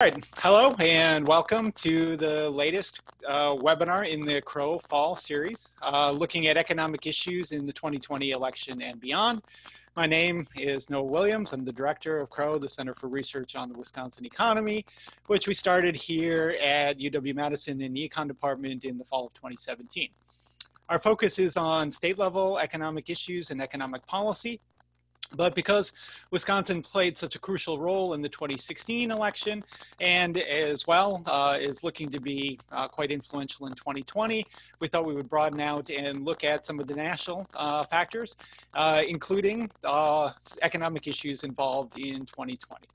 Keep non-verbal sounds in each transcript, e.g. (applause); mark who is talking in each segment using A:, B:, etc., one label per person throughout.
A: All right, hello and welcome to the latest uh, webinar in the CROWE Fall series, uh, looking at economic issues in the 2020 election and beyond. My name is Noah Williams. I'm the director of CROWE, the Center for Research on the Wisconsin Economy, which we started here at UW-Madison in the Econ Department in the fall of 2017. Our focus is on state level economic issues and economic policy, but because Wisconsin played such a crucial role in the 2016 election and as well uh, is looking to be uh, quite influential in 2020, we thought we would broaden out and look at some of the national uh, factors, uh, including uh, economic issues involved in 2020.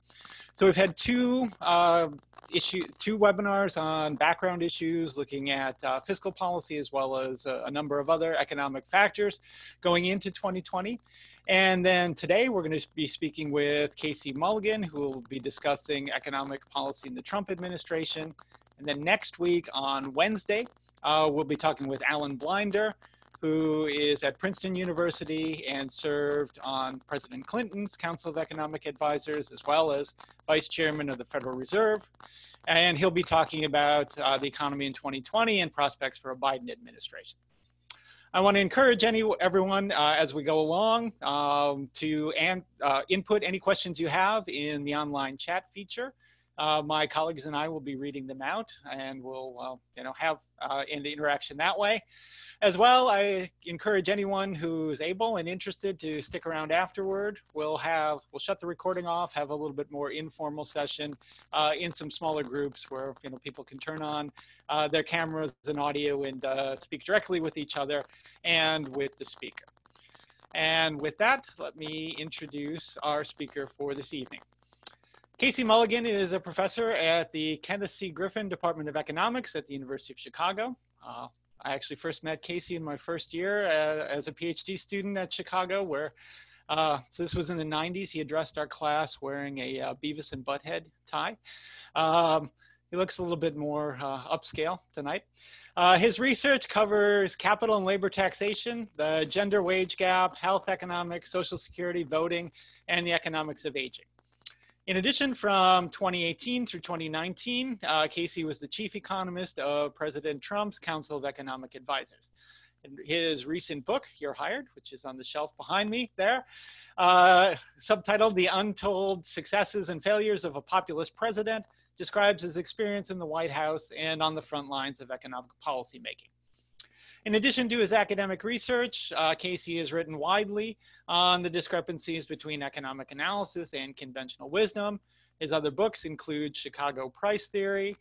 A: So we've had two uh, issue, two webinars on background issues, looking at fiscal policy as well as a, a number of other economic factors going into 2020. And then today we're going to be speaking with Casey Mulligan, who will be discussing economic policy in the Trump administration. And then next week on Wednesday, uh, we'll be talking with Alan Blinder, who is at Princeton University and served on President Clinton's Council of Economic Advisors, as well as Vice Chairman of the Federal Reserve. And he'll be talking about uh, the economy in 2020 and prospects for a Biden administration. I want to encourage any everyone uh, as we go along um, to uh, input any questions you have in the online chat feature. Uh, my colleagues and I will be reading them out, and we'll uh, you know have uh, an interaction that way. As well, I encourage anyone who's able and interested to stick around afterward. We'll have, we'll shut the recording off, have a little bit more informal session uh, in some smaller groups where, you know, people can turn on uh, their cameras and audio and uh, speak directly with each other and with the speaker. And with that, let me introduce our speaker for this evening. Casey Mulligan is a professor at the Kenneth C. Griffin Department of Economics at the University of Chicago. Uh, I actually first met Casey in my first year uh, as a PhD student at Chicago, where, uh, so this was in the 90s. He addressed our class wearing a uh, Beavis and Butthead tie. Um, he looks a little bit more uh, upscale tonight. Uh, his research covers capital and labor taxation, the gender wage gap, health economics, social security, voting, and the economics of aging. In addition, from 2018 through 2019, uh, Casey was the chief economist of President Trump's Council of Economic Advisors. In his recent book, You're Hired, which is on the shelf behind me there, uh, subtitled The Untold Successes and Failures of a Populist President, describes his experience in the White House and on the front lines of economic policy making. In addition to his academic research, uh, Casey has written widely on the discrepancies between economic analysis and conventional wisdom. His other books include Chicago Price Theory,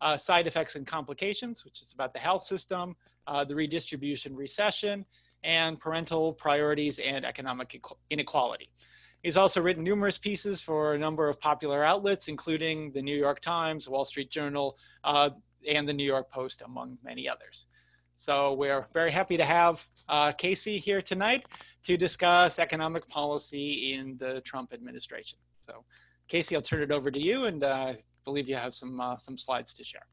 A: uh, Side Effects and Complications, which is about the health system, uh, the redistribution recession, and parental priorities and economic inequality. He's also written numerous pieces for a number of popular outlets, including the New York Times, Wall Street Journal, uh, and the New York Post, among many others. So we're very happy to have uh, Casey here tonight to discuss economic policy in the Trump administration. So Casey, I'll turn it over to you and uh, I believe you have some, uh, some slides to share.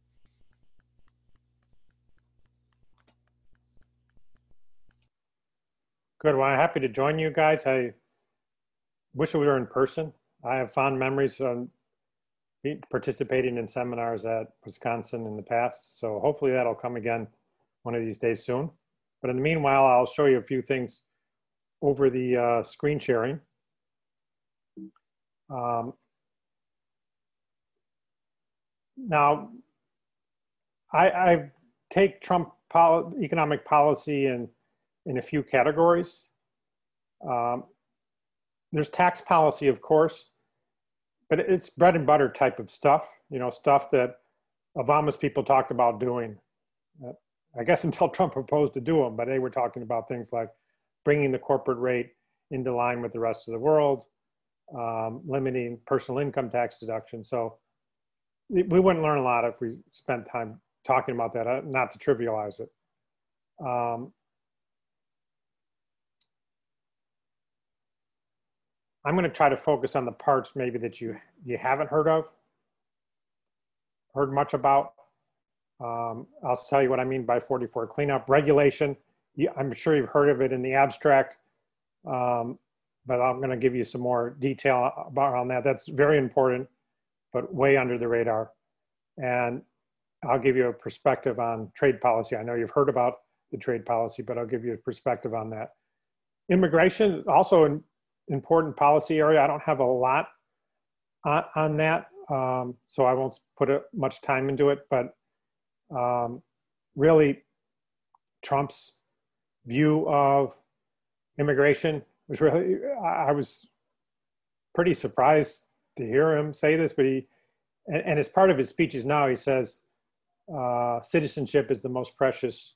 B: Good. Well, I'm happy to join you guys. I wish we were in person. I have fond memories of participating in seminars at Wisconsin in the past. So hopefully that'll come again one of these days soon. But in the meanwhile, I'll show you a few things over the uh, screen sharing. Um, now, I, I, take Trump pol economic policy in, in a few categories. Um, there's tax policy, of course, but it's bread and butter type of stuff, you know, stuff that Obama's people talked about doing. I guess (laughs) until Trump proposed to do them, but they were talking about things like bringing the corporate rate into line with the rest of the world, um, limiting personal income tax deduction. So we wouldn't learn a lot if we spent time talking about that, uh, not to trivialize it. Um, I'm going to try to focus on the parts maybe that you you haven't heard of, heard much about. Um, I'll tell you what I mean by 44 cleanup regulation. I'm sure you've heard of it in the abstract, um, but I'm going to give you some more detail about on that. That's very important but way under the radar. And I'll give you a perspective on trade policy. I know you've heard about the trade policy, but I'll give you a perspective on that. Immigration, also an important policy area. I don't have a lot on, on that, um, so I won't put a, much time into it, but um, really Trump's view of immigration was really, I was pretty surprised to hear him say this, but he, and, and as part of his speeches now, he says, uh, citizenship is the most precious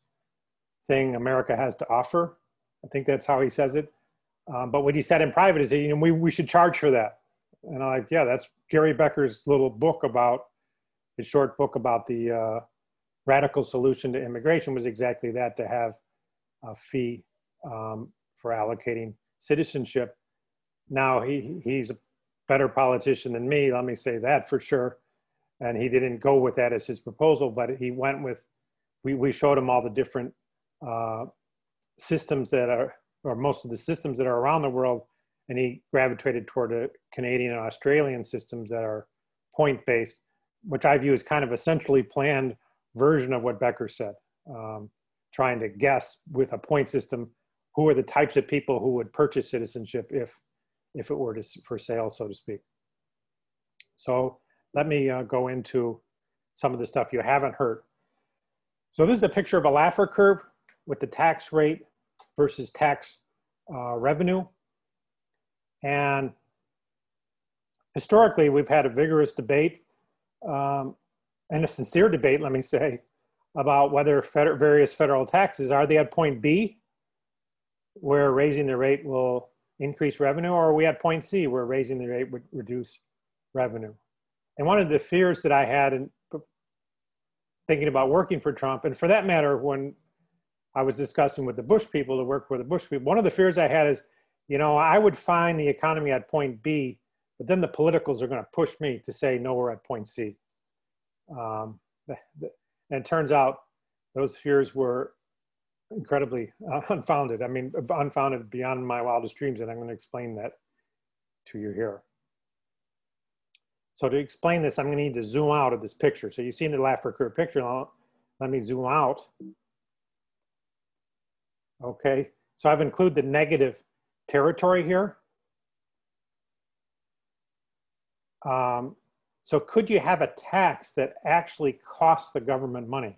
B: thing America has to offer. I think that's how he says it. Um, but what he said in private is, that you know, we, we should charge for that. And I'm like, yeah, that's Gary Becker's little book about his short book about the uh, radical solution to immigration was exactly that to have a fee um, for allocating citizenship. Now he he's a better politician than me, let me say that for sure. And he didn't go with that as his proposal, but he went with we we showed him all the different uh, systems that are or most of the systems that are around the world, and he gravitated toward the Canadian and Australian systems that are point based, which I view as kind of a centrally planned version of what Becker said, um, trying to guess with a point system who are the types of people who would purchase citizenship if if it were to, for sale, so to speak. So let me uh, go into some of the stuff you haven't heard. So this is a picture of a Laffer curve with the tax rate versus tax uh, revenue. And historically, we've had a vigorous debate um, and a sincere debate, let me say, about whether various federal taxes, are they at point B where raising the rate will increase revenue, or are we at point C where raising the rate would reduce revenue? And one of the fears that I had in thinking about working for Trump, and for that matter, when I was discussing with the Bush people to work for the Bush people, one of the fears I had is, you know, I would find the economy at point B, but then the politicals are going to push me to say, no, we're at point C. Um, and it turns out those fears were incredibly uh, (laughs) unfounded. I mean, unfounded beyond my wildest dreams, and I'm going to explain that to you here. So to explain this, I'm going to need to zoom out of this picture. So you've seen the Laffer curve picture. Let me zoom out. Okay, so I've included the negative territory here. Um, so could you have a tax that actually costs the government money?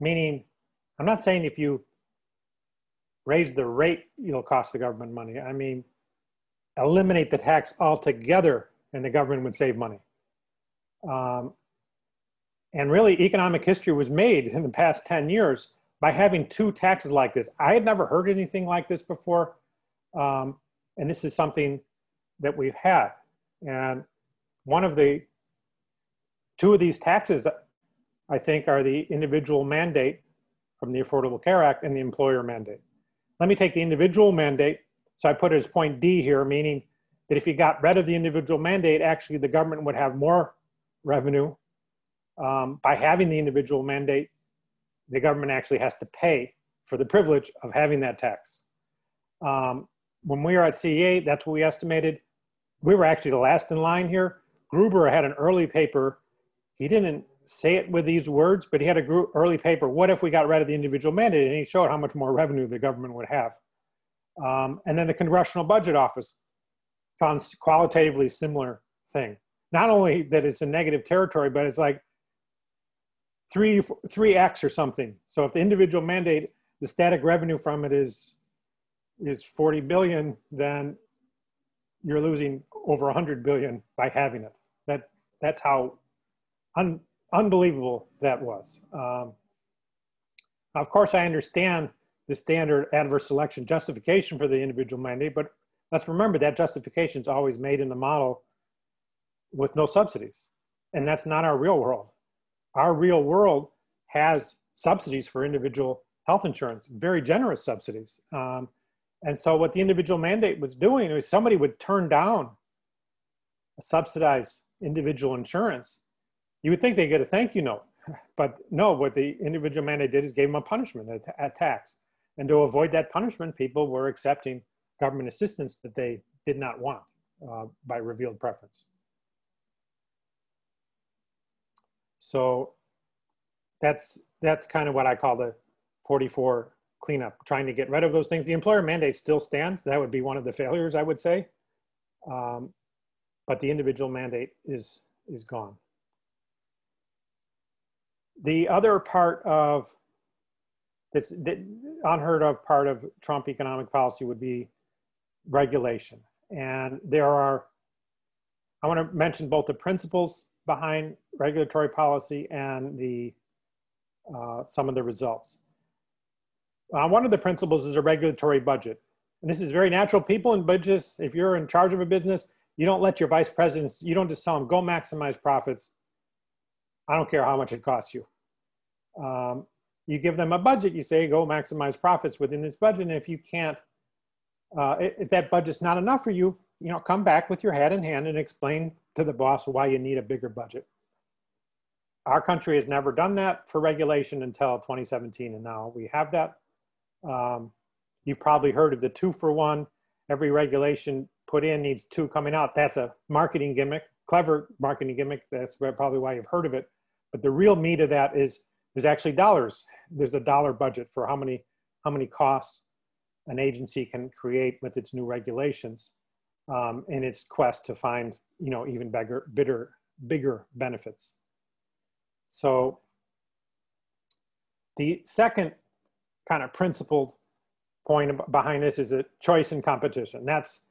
B: Meaning I'm not saying if you raise the rate, you'll cost the government money. I mean, eliminate the tax altogether and the government would save money. Um, and really, economic history was made in the past 10 years by having two taxes like this. I had never heard anything like this before. Um, and this is something that we've had. And one of the two of these taxes, I think, are the individual mandate from the Affordable Care Act and the employer mandate. Let me take the individual mandate. So I put it as point D here, meaning that if you got rid of the individual mandate, actually the government would have more revenue. Um, by having the individual mandate, the government actually has to pay for the privilege of having that tax. Um, when we were at CEA, that's what we estimated. We were actually the last in line here. Gruber had an early paper. He didn't say it with these words, but he had a group, early paper. What if we got rid of the individual mandate? And he showed how much more revenue the government would have. Um, and then the Congressional Budget Office found qualitatively similar thing. Not only that it's a negative territory, but it's like three three x or something. So if the individual mandate, the static revenue from it is is 40 billion, then you're losing over 100 billion by having it. That's that's how un, unbelievable that was. Um, of course, I understand the standard adverse selection justification for the individual mandate, but let's remember that justification is always made in the model with no subsidies. And that's not our real world. Our real world has subsidies for individual health insurance, very generous subsidies. Um, and so what the individual mandate was doing was somebody would turn down subsidized individual insurance you would think they get a thank you note, (laughs) but no, what the individual mandate did is gave them a punishment, a, a tax. And to avoid that punishment, people were accepting government assistance that they did not want uh, by revealed preference. So that's that's kind of what I call the 44 cleanup, trying to get rid of those things. The employer mandate still stands. That would be one of the failures, I would say. Um, but the individual mandate is is gone. The other part of this the unheard of part of Trump economic policy would be regulation. And there are, I want to mention both the principles behind regulatory policy and the uh, some of the results. Uh, one of the principles is a regulatory budget. And this is very natural. People in budgets, if you're in charge of a business, you don't let your vice presidents, you don't just tell them, go maximize profits. I don't care how much it costs you. Um, you give them a budget, you say, go maximize profits within this budget. And if you can't, uh, if that budget's not enough for you, you know, come back with your hat in hand and explain to the boss why you need a bigger budget. Our country has never done that for regulation until 2017, and now we have that. Um, you've probably heard of the two for one. Every regulation put in needs two coming out. That's a marketing gimmick, clever marketing gimmick. That's probably why you've heard of it. But the real meat of that is there's actually dollars. There's a dollar budget for how many how many costs an agency can create with its new regulations um, in its quest to find you know even bigger bigger bigger benefits. So the second kind of principled point behind this is a choice and competition. That's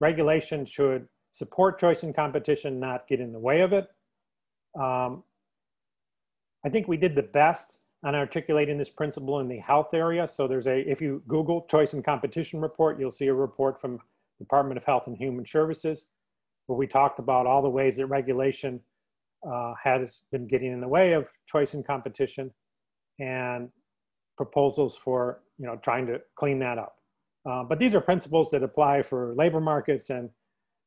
B: regulation should support choice and competition, not get in the way of it. Um, I think we did the best on articulating this principle in the health area. So there's a, if you Google choice and competition report, you'll see a report from Department of Health and Human Services, where we talked about all the ways that regulation uh, has been getting in the way of choice and competition and proposals for, you know, trying to clean that up. Uh, but these are principles that apply for labor markets and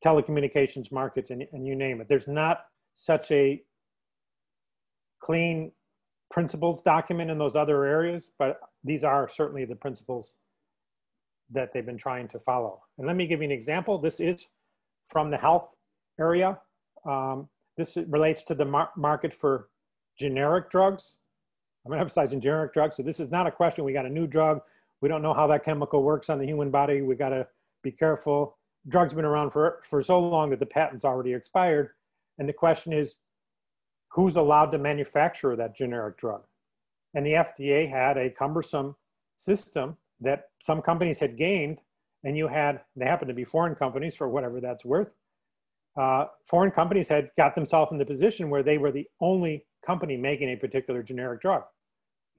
B: telecommunications markets and, and you name it. There's not such a clean principles document in those other areas, but these are certainly the principles that they've been trying to follow. And let me give you an example. This is from the health area. Um, this relates to the mar market for generic drugs. I'm emphasizing generic drugs. So this is not a question. We got a new drug. We don't know how that chemical works on the human body. We got to be careful. Drugs been around for, for so long that the patent's already expired. And the question is, who's allowed to manufacture that generic drug. And the FDA had a cumbersome system that some companies had gained, and you had, they happened to be foreign companies for whatever that's worth. Uh, foreign companies had got themselves in the position where they were the only company making a particular generic drug.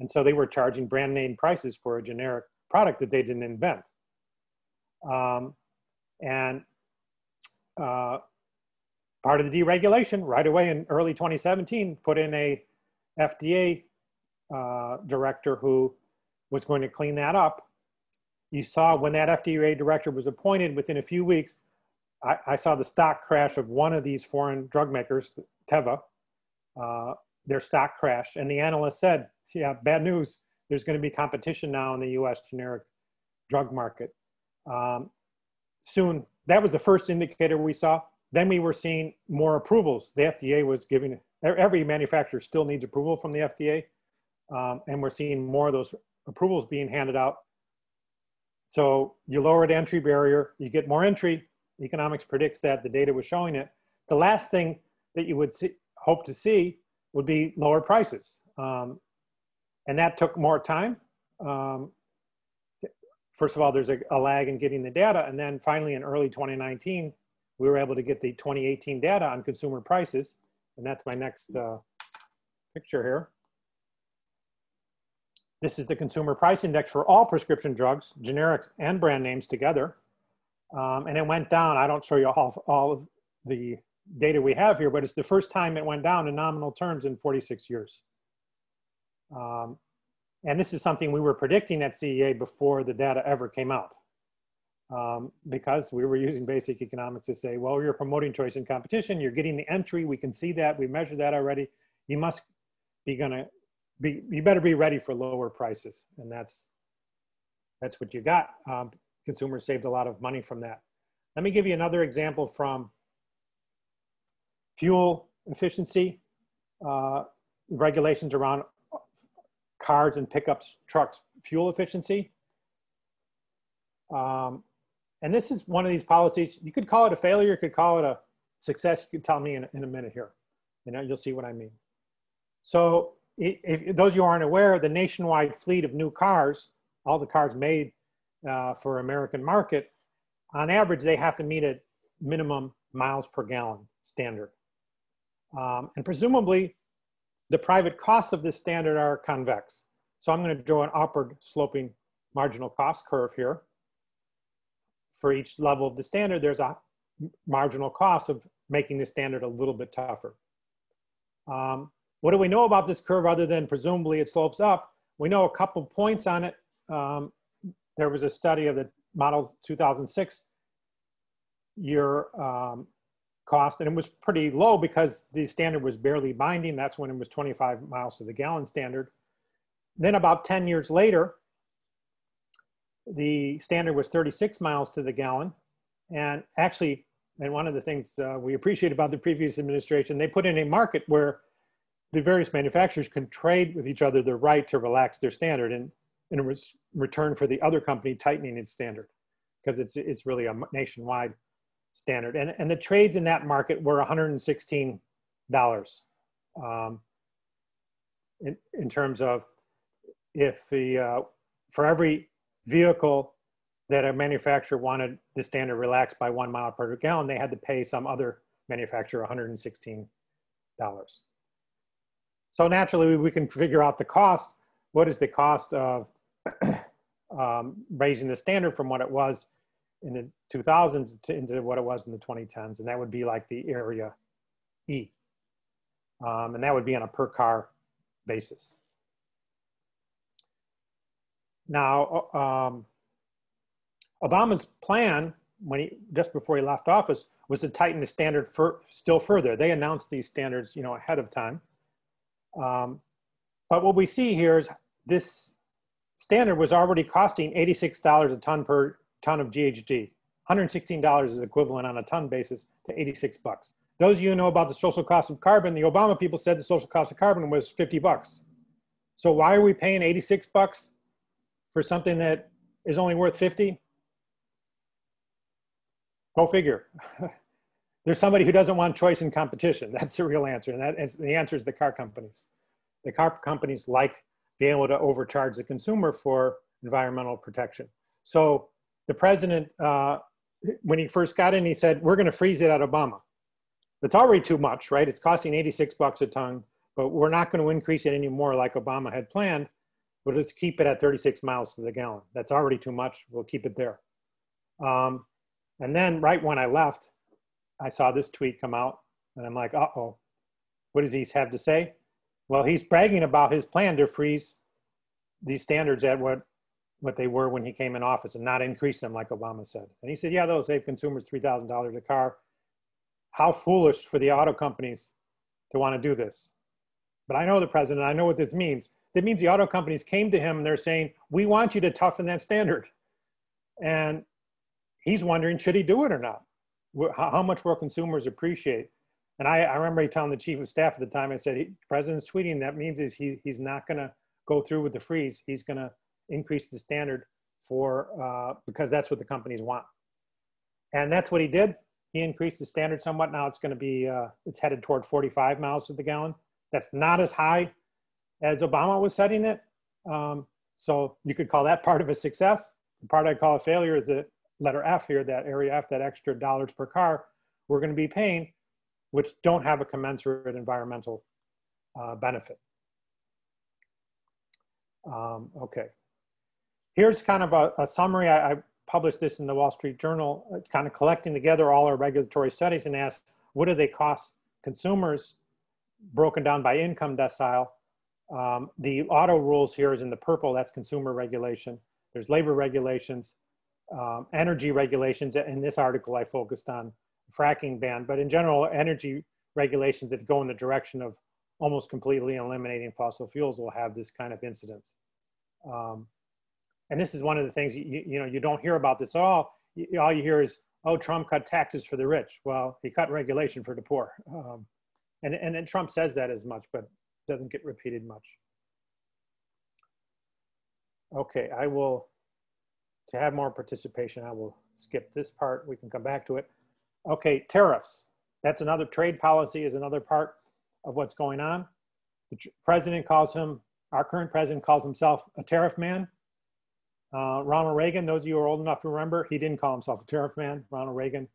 B: And so they were charging brand name prices for a generic product that they didn't invent. Um, and uh, part of the deregulation right away in early 2017 put in a FDA uh, director who was going to clean that up. You saw when that FDA director was appointed within a few weeks, I, I saw the stock crash of one of these foreign drug makers, Teva. Uh, their stock crashed, and the analyst said, "Yeah, bad news. There's going to be competition now in the U.S. generic drug market." Um, soon, that was the first indicator we saw. Then we were seeing more approvals. The FDA was giving, every manufacturer still needs approval from the FDA. Um, and we're seeing more of those approvals being handed out. So you lower the entry barrier, you get more entry. Economics predicts that, the data was showing it. The last thing that you would see, hope to see would be lower prices. Um, and that took more time. Um, first of all, there's a, a, lag in getting the data. And then finally in early 2019, we were able to get the 2018 data on consumer prices. And that's my next uh, picture here. This is the consumer price index for all prescription drugs, generics and brand names together. Um, and it went down. I don't show you all, all of the data we have here, but it's the first time it went down in nominal terms in 46 years. Um, and this is something we were predicting at CEA before the data ever came out um, because we were using basic economics to say, well, you're promoting choice and competition, you're getting the entry, we can see that, we measured that already. You must be gonna be, you better be ready for lower prices. And that's, that's what you got. Um, consumers saved a lot of money from that. Let me give you another example from fuel efficiency. uh, regulations around cars and pickups, trucks, fuel efficiency. Um, and this is one of these policies, you could call it a failure, you could call it a success, you could tell me in, in a minute here. You know, you'll see what I mean. So if, if those you aren't aware, the nationwide fleet of new cars, all the cars made uh, for American market, on average, they have to meet a minimum miles per gallon standard. Um, and presumably, the private costs of this standard are convex. So I'm going to draw an upward sloping marginal cost curve here. For each level of the standard, there's a marginal cost of making the standard a little bit tougher. Um, what do we know about this curve other than presumably it slopes up? We know a couple points on it. Um, there was a study of the model 2006 year um, cost, and it was pretty low because the standard was barely binding. That's when it was 25 miles to the gallon standard. Then about 10 years later, the standard was 36 miles to the gallon. And actually, and one of the things uh, we appreciate about the previous administration, they put in a market where the various manufacturers can trade with each other the right to relax their standard in, in return for the other company tightening its standard because it's, it's really a nationwide standard. And, and the trades in that market were $116 um, in, in terms of if the, uh, for every vehicle that a manufacturer wanted the standard relaxed by one mile per gallon, they had to pay some other manufacturer $116. So naturally, we can figure out the cost. What is the cost of (clears throat) um, raising the standard from what it was in the 2000s to, into what it was in the 2010s? And that would be like the area E. Um, and that would be on a per car basis. Now, um, Obama's plan, when he just before he left office, was to tighten the standard for, still further. They announced these standards, you know, ahead of time. Um, but what we see here is this standard was already costing $86 a ton per ton of GHG. $116 is equivalent on a ton basis to 86 bucks. Those of you know about the social cost of carbon, the Obama people said the social cost of carbon was 50 bucks. So why are we paying 86 bucks for something that is only worth 50? Go figure. (laughs) There's somebody who doesn't want choice and competition. (laughs) That's the real answer. And that is, the answer is the car companies. The car companies like being able to overcharge the consumer for environmental protection. So the president, uh, when he first got in, he said, we're going to freeze it at Obama. It's already too much, right? It's costing 86 bucks a ton, but we're not going to increase it anymore like Obama had planned, but let's keep it at 36 miles to the gallon. That's already too much. We'll keep it there. Um, and then right when I left, I saw this tweet come out and I'm like, uh-oh, what does he have to say? Well, he's bragging about his plan to freeze these standards at what, what they were when he came in office and not increase them like Obama said. And he said, yeah, that'll save consumers $3,000 a car. How foolish for the auto companies to want to do this. But I know the president, I know what this means. That means the auto companies came to him and they're saying, we want you to toughen that standard. And he's wondering, should he do it or not? how much will consumers appreciate? And I, I remember telling the chief of staff at the time, I said, he, president's tweeting, that means is he, he's not gonna go through with the freeze. He's gonna increase the standard for, uh, because that's what the companies want. And that's what he did. He increased the standard somewhat. Now it's gonna be, uh, it's headed toward 45 miles to the gallon. That's not as high as Obama was setting it. Um, so you could call that part of a success. The part I call a failure is the letter F here, that area F, that extra dollars per car, we're going to be paying, which don't have a commensurate environmental uh, benefit. Um, okay. Here's kind of a, a summary. I, I, published this in the Wall Street Journal, uh, kind of collecting together all our regulatory studies and asked, what do they cost consumers broken down by income decile? Um, the auto rules here is in the purple, that's consumer regulation. There's labor regulations, um, energy regulations. In this article, I focused on fracking ban, but in general, energy regulations that go in the direction of almost completely eliminating fossil fuels will have this kind of incidence. Um, and this is one of the things, you, you know, you don't hear about this at all. All you hear is, oh, Trump cut taxes for the rich. Well, he cut regulation for the poor. Um, And, and, and Trump says that as much, but doesn't get repeated much. Okay, I will, to have more participation, I will skip this part. We can come back to it. Okay, tariffs. That's another trade policy is another part of what's going on. The president calls him, our current president calls himself a tariff man. Uh, Ronald Reagan, those of you who are old enough to remember, he didn't call himself a tariff man. Ronald Reagan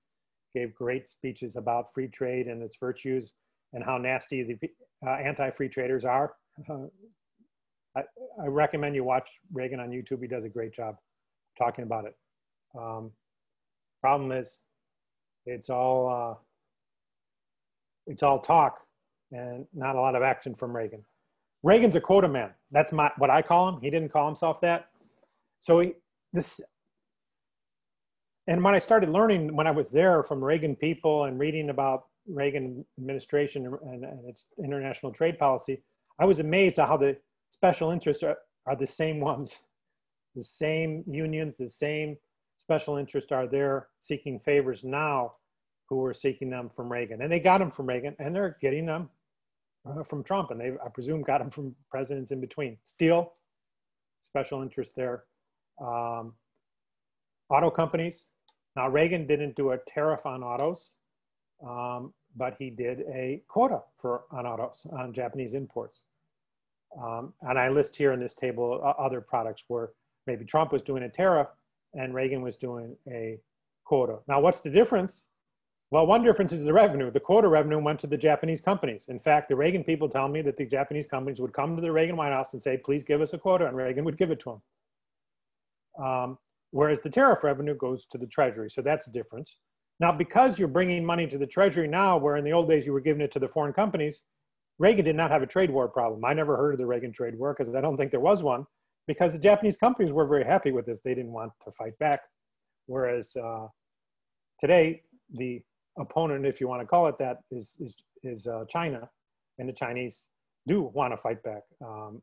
B: gave great speeches about free trade and its virtues and how nasty the uh, anti-free traders are. Uh, I, I, recommend you watch Reagan on YouTube. He does a great job talking about it. Um, problem is, it's all uh, it's all talk and not a lot of action from Reagan. Reagan's a quota man. That's my what I call him. He didn't call himself that. So this, and when I started learning when I was there from Reagan people and reading about Reagan administration and, and its international trade policy, I was amazed at how the special interests are, are the same ones. (laughs) The same unions, the same special interests are there seeking favors now who were seeking them from Reagan. And they got them from Reagan and they're getting them uh, from Trump. And they, I presume, got them from presidents in between. Steel, special interest there. Um, auto companies. Now, Reagan didn't do a tariff on autos, um, but he did a quota for on autos, on Japanese imports. Um, and I list here in this table uh, other products where maybe Trump was doing a tariff and Reagan was doing a quota. Now, what's the difference? Well, one difference is the revenue. The quota revenue went to the Japanese companies. In fact, the Reagan people tell me that the Japanese companies would come to the Reagan White House and say, please give us a quota, and Reagan would give it to them. Um, whereas the tariff revenue goes to the Treasury. So that's a difference. Now, because you're bringing money to the Treasury now, where in the old days you were giving it to the foreign companies, Reagan did not have a trade war problem. I never heard of the Reagan trade war because I don't think there was one because the Japanese companies were very happy with this. They didn't want to fight back. Whereas uh, today, the opponent, if you want to call it that, is, is, is uh, China. And the Chinese do want to fight back um,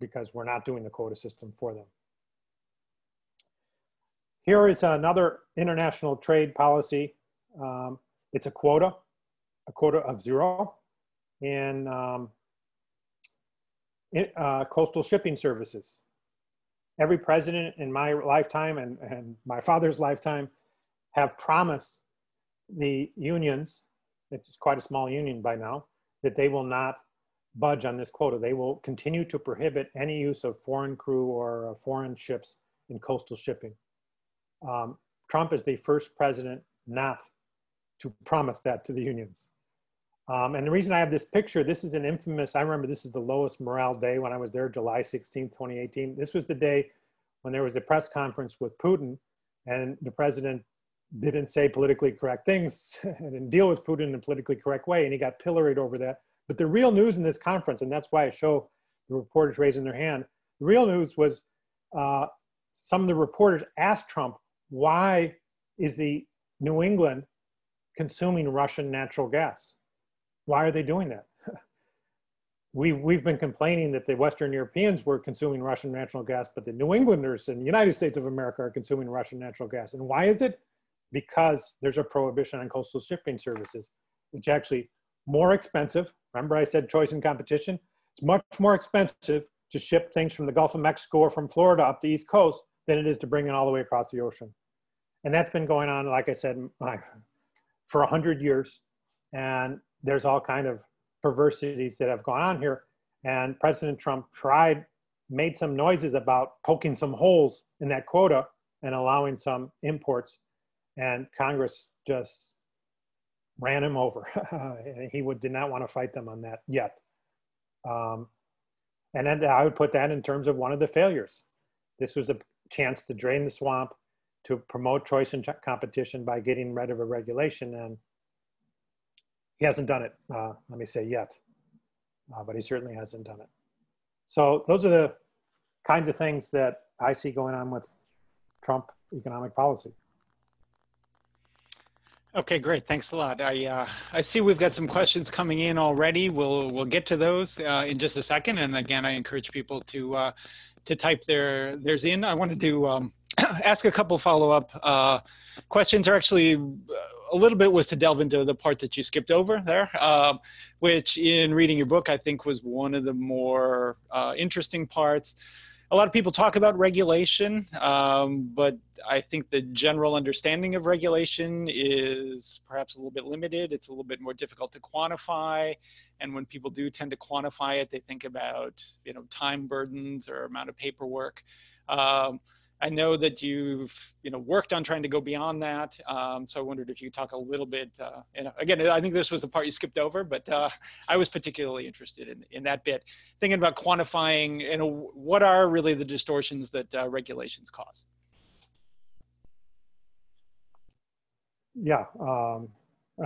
B: because we're not doing the quota system for them. Here is another international trade policy. Um, it's a quota, a quota of zero in um, it, uh, coastal shipping services. Every president in my lifetime and, and my father's lifetime have promised the unions, it's quite a small union by now, that they will not budge on this quota. They will continue to prohibit any use of foreign crew or uh, foreign ships in coastal shipping. Um, Trump is the first president not to promise that to the unions. Um, and the reason I have this picture, this is an infamous, I remember this is the lowest morale day when I was there, July 16th, 2018. This was the day when there was a press conference with Putin and the president didn't say politically correct things (laughs) and didn't deal with Putin in a politically correct way. And he got pilloried over that. But the real news in this conference, and that's why I show the reporters raising their hand, the real news was uh, some of the reporters asked Trump, why is the New England consuming Russian natural gas? Why are they doing that? (laughs) we've, we've been complaining that the Western Europeans were consuming Russian natural gas, but the New Englanders in the United States of America are consuming Russian natural gas. And why is it? Because there's a prohibition on coastal shipping services, which actually more expensive. Remember I said choice and competition? It's much more expensive to ship things from the Gulf of Mexico or from Florida up the East Coast than it is to bring it all the way across the ocean. And that's been going on, like I said, for a hundred years. And there's all kind of perversities that have gone on here. And President Trump tried, made some noises about poking some holes in that quota and allowing some imports. And Congress just ran him over. (laughs) he would, did not want to fight them on that yet. Um, and then I would put that in terms of one of the failures. This was a chance to drain the swamp, to promote choice and competition by getting rid of a regulation. And he hasn't done it, uh, let me say yet, uh, but he certainly hasn't done it. So those are the kinds of things that I see going on with Trump economic policy.
A: Okay, great. Thanks a lot. I uh, I see we've got some questions coming in already. We'll we'll get to those uh, in just a second. And again, I encourage people to uh, to type their theirs in. I wanted to um, (clears throat) ask a couple follow up uh, questions. Are actually a little bit was to delve into the part that you skipped over there, um, which in reading your book, I think was one of the more uh, interesting parts. A lot of people talk about regulation, um, but I think the general understanding of regulation is perhaps a little bit limited. It's a little bit more difficult to quantify. And when people do tend to quantify it, they think about, you know, time burdens or amount of paperwork. Um, I know that you've you know worked on trying to go beyond that. Um, so I wondered if you could talk a little bit. Uh, and again, I think this was the part you skipped over, but uh, I was particularly interested in in that bit, thinking about quantifying. You know, what are really the distortions that uh, regulations cause?
B: Yeah, um,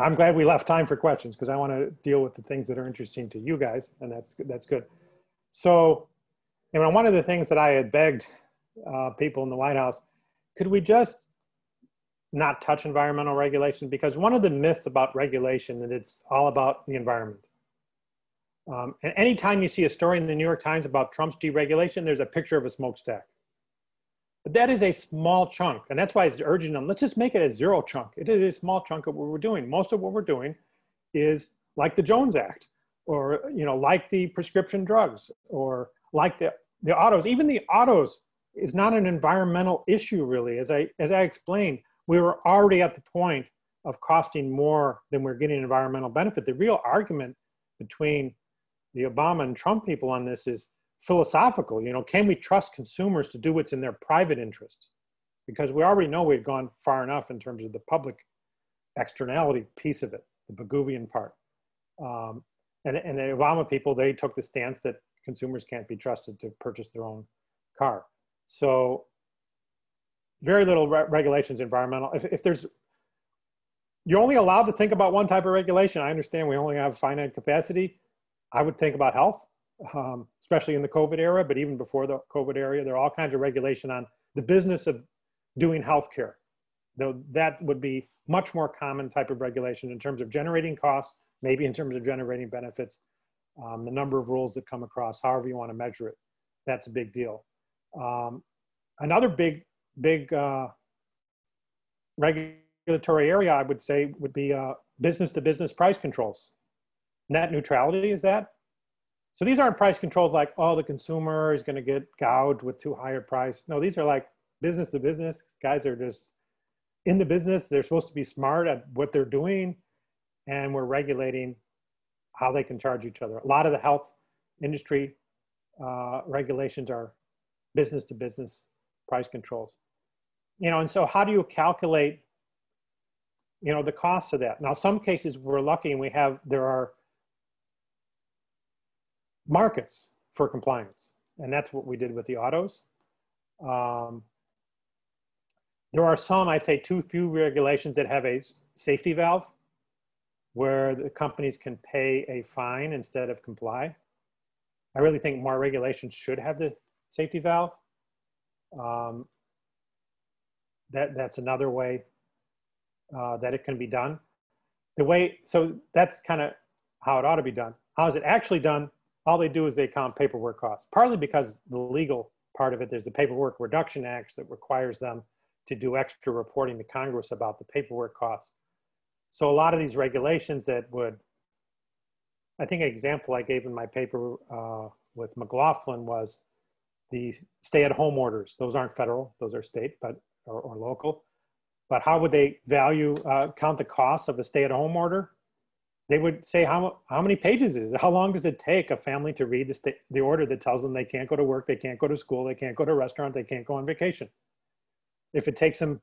B: I'm glad we left time for questions because I want to deal with the things that are interesting to you guys, and that's that's good. So, you know, one of the things that I had begged uh, people in the White House, could we just not touch environmental regulation? Because one of the myths about regulation that it's all about the environment. Um, and anytime you see a story in the New York Times about Trump's deregulation, there's a picture of a smokestack. But that is a small chunk, and that's why it's urging them, let's just make it a zero chunk. It is a small chunk of what we're doing. Most of what we're doing is like the Jones Act, or you know, like the prescription drugs, or like the, the autos. Even the autos is not an environmental issue really. As I, as I explained, we were already at the point of costing more than we're getting environmental benefit. The real argument between the Obama and Trump people on this is philosophical. You know, can we trust consumers to do what's in their private interest? Because we already know we've gone far enough in terms of the public externality piece of it, the Pigouvian part. Um, and, and the Obama people, they took the stance that consumers can't be trusted to purchase their own car. So very little re regulations environmental. If, if there's, you're only allowed to think about one type of regulation. I understand we only have finite capacity. I would think about health, um, especially in the COVID era, but even before the COVID era, there are all kinds of regulation on the business of doing healthcare. Though that would be much more common type of regulation in terms of generating costs, maybe in terms of generating benefits, um, the number of rules that come across, however you want to measure it. That's a big deal. Um, another big, big uh, regulatory area I would say would be uh, business to business price controls. Net neutrality is that. So these aren't price controls like, oh, the consumer is going to get gouged with too high a price. No, these are like business to business. Guys are just in the business. They're supposed to be smart at what they're doing. And we're regulating how they can charge each other. A lot of the health industry uh, regulations are business to business price controls. You know, and so how do you calculate, you know, the costs of that? Now, some cases we're lucky and we have, there are markets for compliance. And that's what we did with the autos. Um, there are some, I'd say too few regulations that have a safety valve where the companies can pay a fine instead of comply. I really think more regulations should have the safety valve. Um, that, that's another way uh, that it can be done. The way, so that's kind of how it ought to be done. How is it actually done? All they do is they count paperwork costs, partly because the legal part of it, there's the Paperwork Reduction Act that requires them to do extra reporting to Congress about the paperwork costs. So a lot of these regulations that would, I think an example I gave in my paper uh, with McLaughlin was the stay-at-home orders. Those aren't federal; those are state, but or, or local. But how would they value uh, count the costs of a stay-at-home order? They would say how how many pages is it? How long does it take a family to read the the order that tells them they can't go to work, they can't go to school, they can't go to a restaurant, they can't go on vacation? If it takes them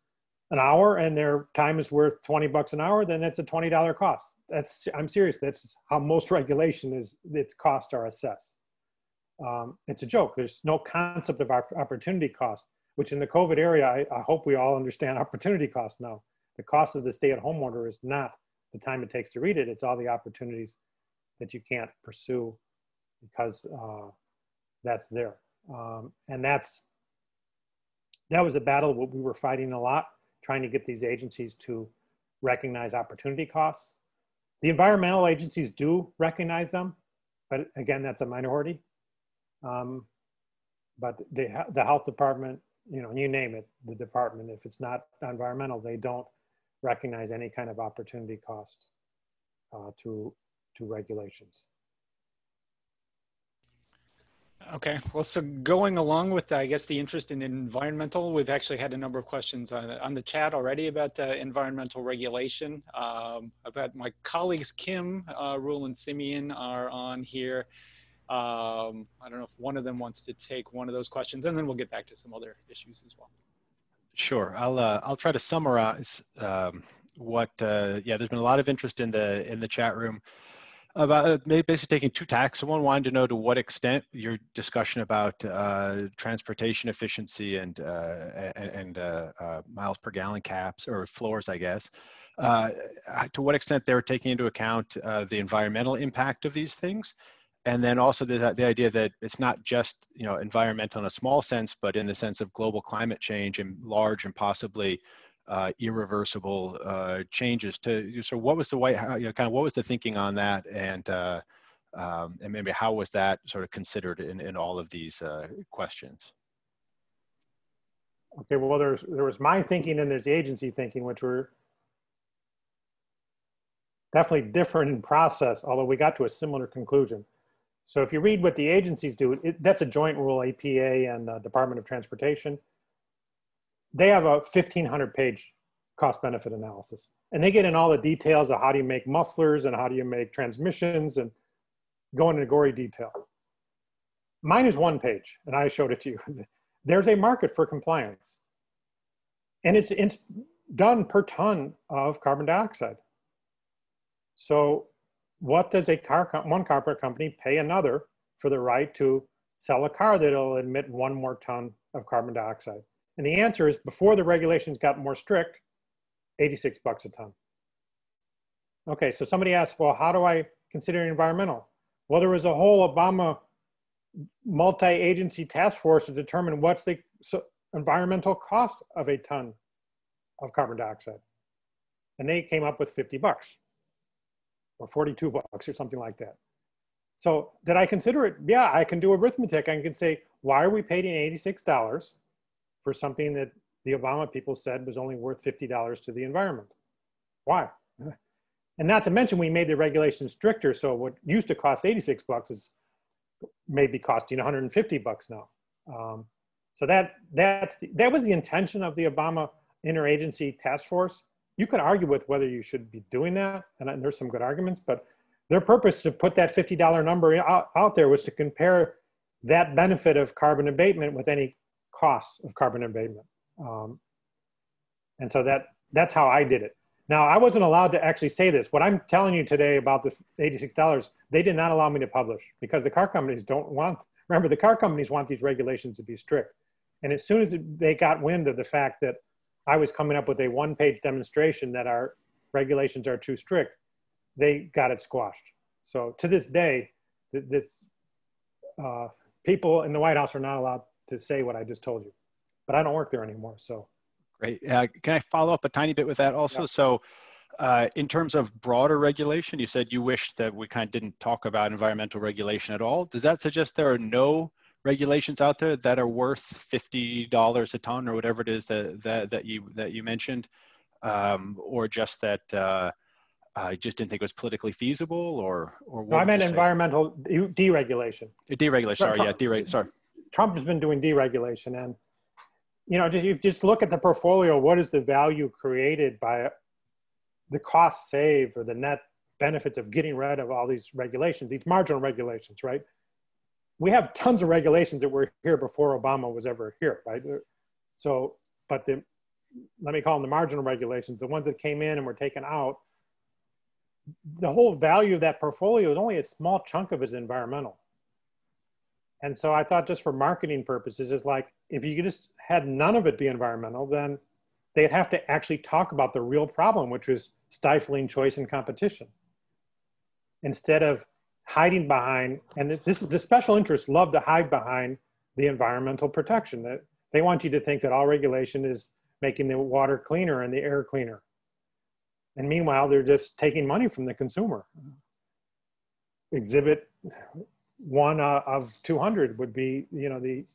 B: an hour and their time is worth 20 bucks an hour, then that's a $20 cost. That's, I'm serious. That's how most regulation is, its costs are assessed um, it's a joke. There's no concept of opportunity cost, which in the COVID area, I, I hope we all understand opportunity cost now. The cost of the stay-at-home order is not the time it takes to read it. It's all the opportunities that you can't pursue because uh, that's there. Um, and that's, that was a battle what we were fighting a lot, trying to get these agencies to recognize opportunity costs. The environmental agencies do recognize them, but again, that's a minority. Um, but the, the health department, you know, you name it, the department, if it's not environmental, they don't recognize any kind of opportunity cost uh, to, to regulations.
A: Okay, well, so going along with, I guess, the interest in environmental, we've actually had a number of questions on, on the chat already about uh, environmental regulation. Um, I've had my colleagues Kim, uh, Ruhl, and Simeon are on here. Um, I don't know if one of them wants to take one of those questions, and then we'll get back to some other issues as well.
C: Sure, I'll uh, I'll try to summarize um, what. Uh, yeah, there's been a lot of interest in the in the chat room about uh, basically taking two tacks. Someone wanted to know to what extent your discussion about uh, transportation efficiency and uh, and, and uh, uh, miles per gallon caps or floors, I guess. Uh, to what extent they were taking into account the environmental impact of these things, and then also the, the idea that it's not just you know environmental in a small sense, but in the sense of global climate change and large and possibly uh, irreversible uh, changes to so what was the white you know, kind of what was the thinking on that? And uh, um, and maybe how was that sort of considered in, in all of these uh, questions?
B: Okay well there's there was my thinking and there's the agency thinking which were definitely different in process although we got to a similar conclusion so if you read what the agencies do it, that's a joint rule EPA and uh, department of transportation. They have a 1500 page cost benefit analysis and they get in all the details of how do you make mufflers and how do you make transmissions and go into gory detail. Mine is one page and i showed it to you. (laughs) There's a market for compliance and it's, it's done per ton of carbon dioxide. So what does a car one car company pay another for the right to sell a car that'll emit one more ton of carbon dioxide and the answer is before the regulations got more strict, 86 bucks a ton. Okay, so somebody asked, well, how do I consider environmental? Well, there was a whole Obama multi-agency task force to determine what's the environmental cost of a ton of carbon dioxide. And they came up with 50 bucks or 42 bucks or something like that. So did I consider it? Yeah, I can do arithmetic. I can say, why are we paying $86 for something that the Obama people said was only worth $50 to the environment. Why? And not to mention we made the regulations stricter. So what used to cost 86 bucks is maybe costing 150 bucks now. Um, so that, that's the, that was the intention of the Obama interagency task force. You could argue with whether you should be doing that, and there's some good arguments, but their purpose to put that $50 number out, out there was to compare that benefit of carbon abatement with any costs of carbon abatement. Um, and so that that's how I did it. Now I wasn't allowed to actually say this. What I'm telling you today about the $86, they did not allow me to publish because the car companies don't want, remember the car companies want these regulations to be strict. And as soon as they got wind of the fact that I was coming up with a one page demonstration that our regulations are too strict, they got it squashed. So to this day, this uh, people in the White House are not allowed to say what I just told you. But I don't work there anymore, so.
C: Great. Uh, can I follow up a tiny bit with that also? Yeah. So, uh, in terms of broader regulation, you said you wished that we kind of didn't talk about environmental regulation at all. Does that suggest there are no regulations out there that are worth fifty dollars a ton or whatever it is that that, that you that you mentioned, um, or just that uh, I just didn't think it was politically feasible, or or
B: no, I meant environmental deregulation.
C: Deregulation. Sorry, yeah, deregulation. Sorry.
B: Trump has been doing deregulation and you know if you just look at the portfolio what is the value created by the cost saved or the net benefits of getting rid of all these regulations these marginal regulations right we have tons of regulations that were here before obama was ever here right so but the let me call them the marginal regulations the ones that came in and were taken out the whole value of that portfolio is only a small chunk of it is environmental and so I thought just for marketing purposes, is like if you just had none of it be environmental, then they'd have to actually talk about the real problem, which was stifling choice and competition. Instead of hiding behind, and this is the special interests love to hide behind the environmental protection. That they want you to think that all regulation is making the water cleaner and the air cleaner. And meanwhile, they're just taking money from the consumer. Exhibit one uh, of 200 would be, you know, the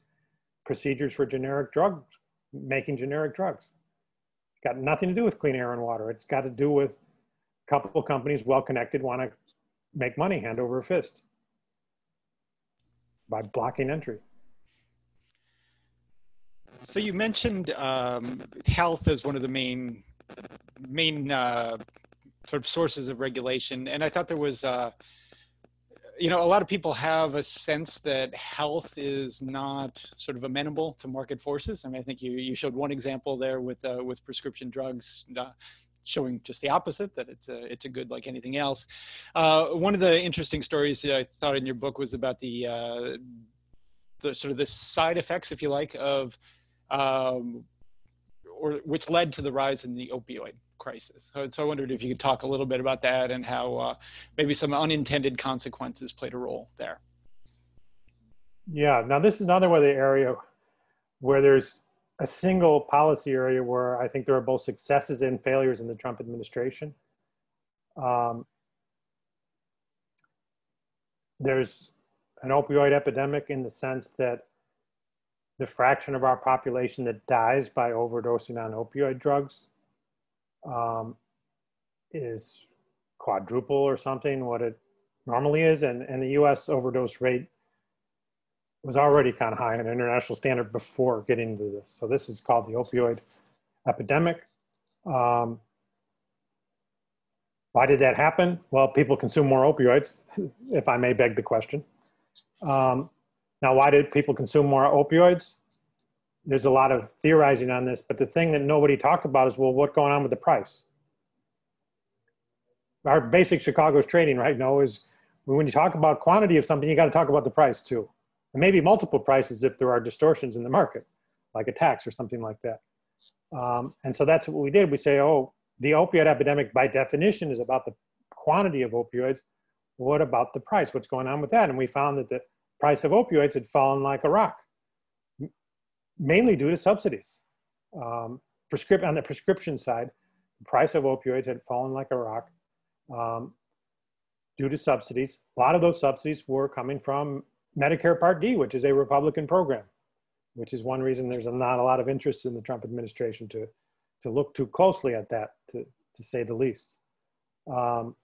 B: procedures for generic drugs, making generic drugs. got nothing to do with clean air and water. It's got to do with a couple companies well connected want to make money hand over fist by blocking entry.
A: So you mentioned um, health as one of the main main uh, sort of sources of regulation, and I thought there was. Uh, you know, a lot of people have a sense that health is not sort of amenable to market forces. I mean, I think you, you showed one example there with uh, with prescription drugs, showing just the opposite that it's a it's a good like anything else. Uh, one of the interesting stories I thought in your book was about the uh, the sort of the side effects, if you like, of um, or which led to the rise in the opioid crisis. So, so, I wondered if you could talk a little bit about that and how uh, maybe some unintended consequences played a role there.
B: Yeah, now this is another one of the area where there's a single policy area where I think there are both successes and failures in the Trump administration. Um, there's an opioid epidemic in the sense that the fraction of our population that dies by overdosing on opioid drugs um, is quadruple or something what it normally is. And, and the US overdose rate was already kind of high an international standard before getting to this. So this is called the opioid epidemic. Um, why did that happen? Well, people consume more opioids, if I may beg the question. Um, now, why did people consume more opioids? There's a lot of theorizing on this, but the thing that nobody talked about is well, what's going on with the price? Our basic Chicago's trading right now is when you talk about quantity of something, you got to talk about the price too. And maybe multiple prices if there are distortions in the market, like a tax or something like that. Um, and so that's what we did. We say, oh, the opioid epidemic by definition is about the quantity of opioids. What about the price? What's going on with that? And we found that the price of opioids had fallen like a rock, mainly due to subsidies. Um, on the prescription side, the price of opioids had fallen like a rock um, due to subsidies. A lot of those subsidies were coming from Medicare Part D, which is a Republican program, which is one reason there's not a lot of interest in the Trump administration to, to look too closely at that, to, to say the least. Um,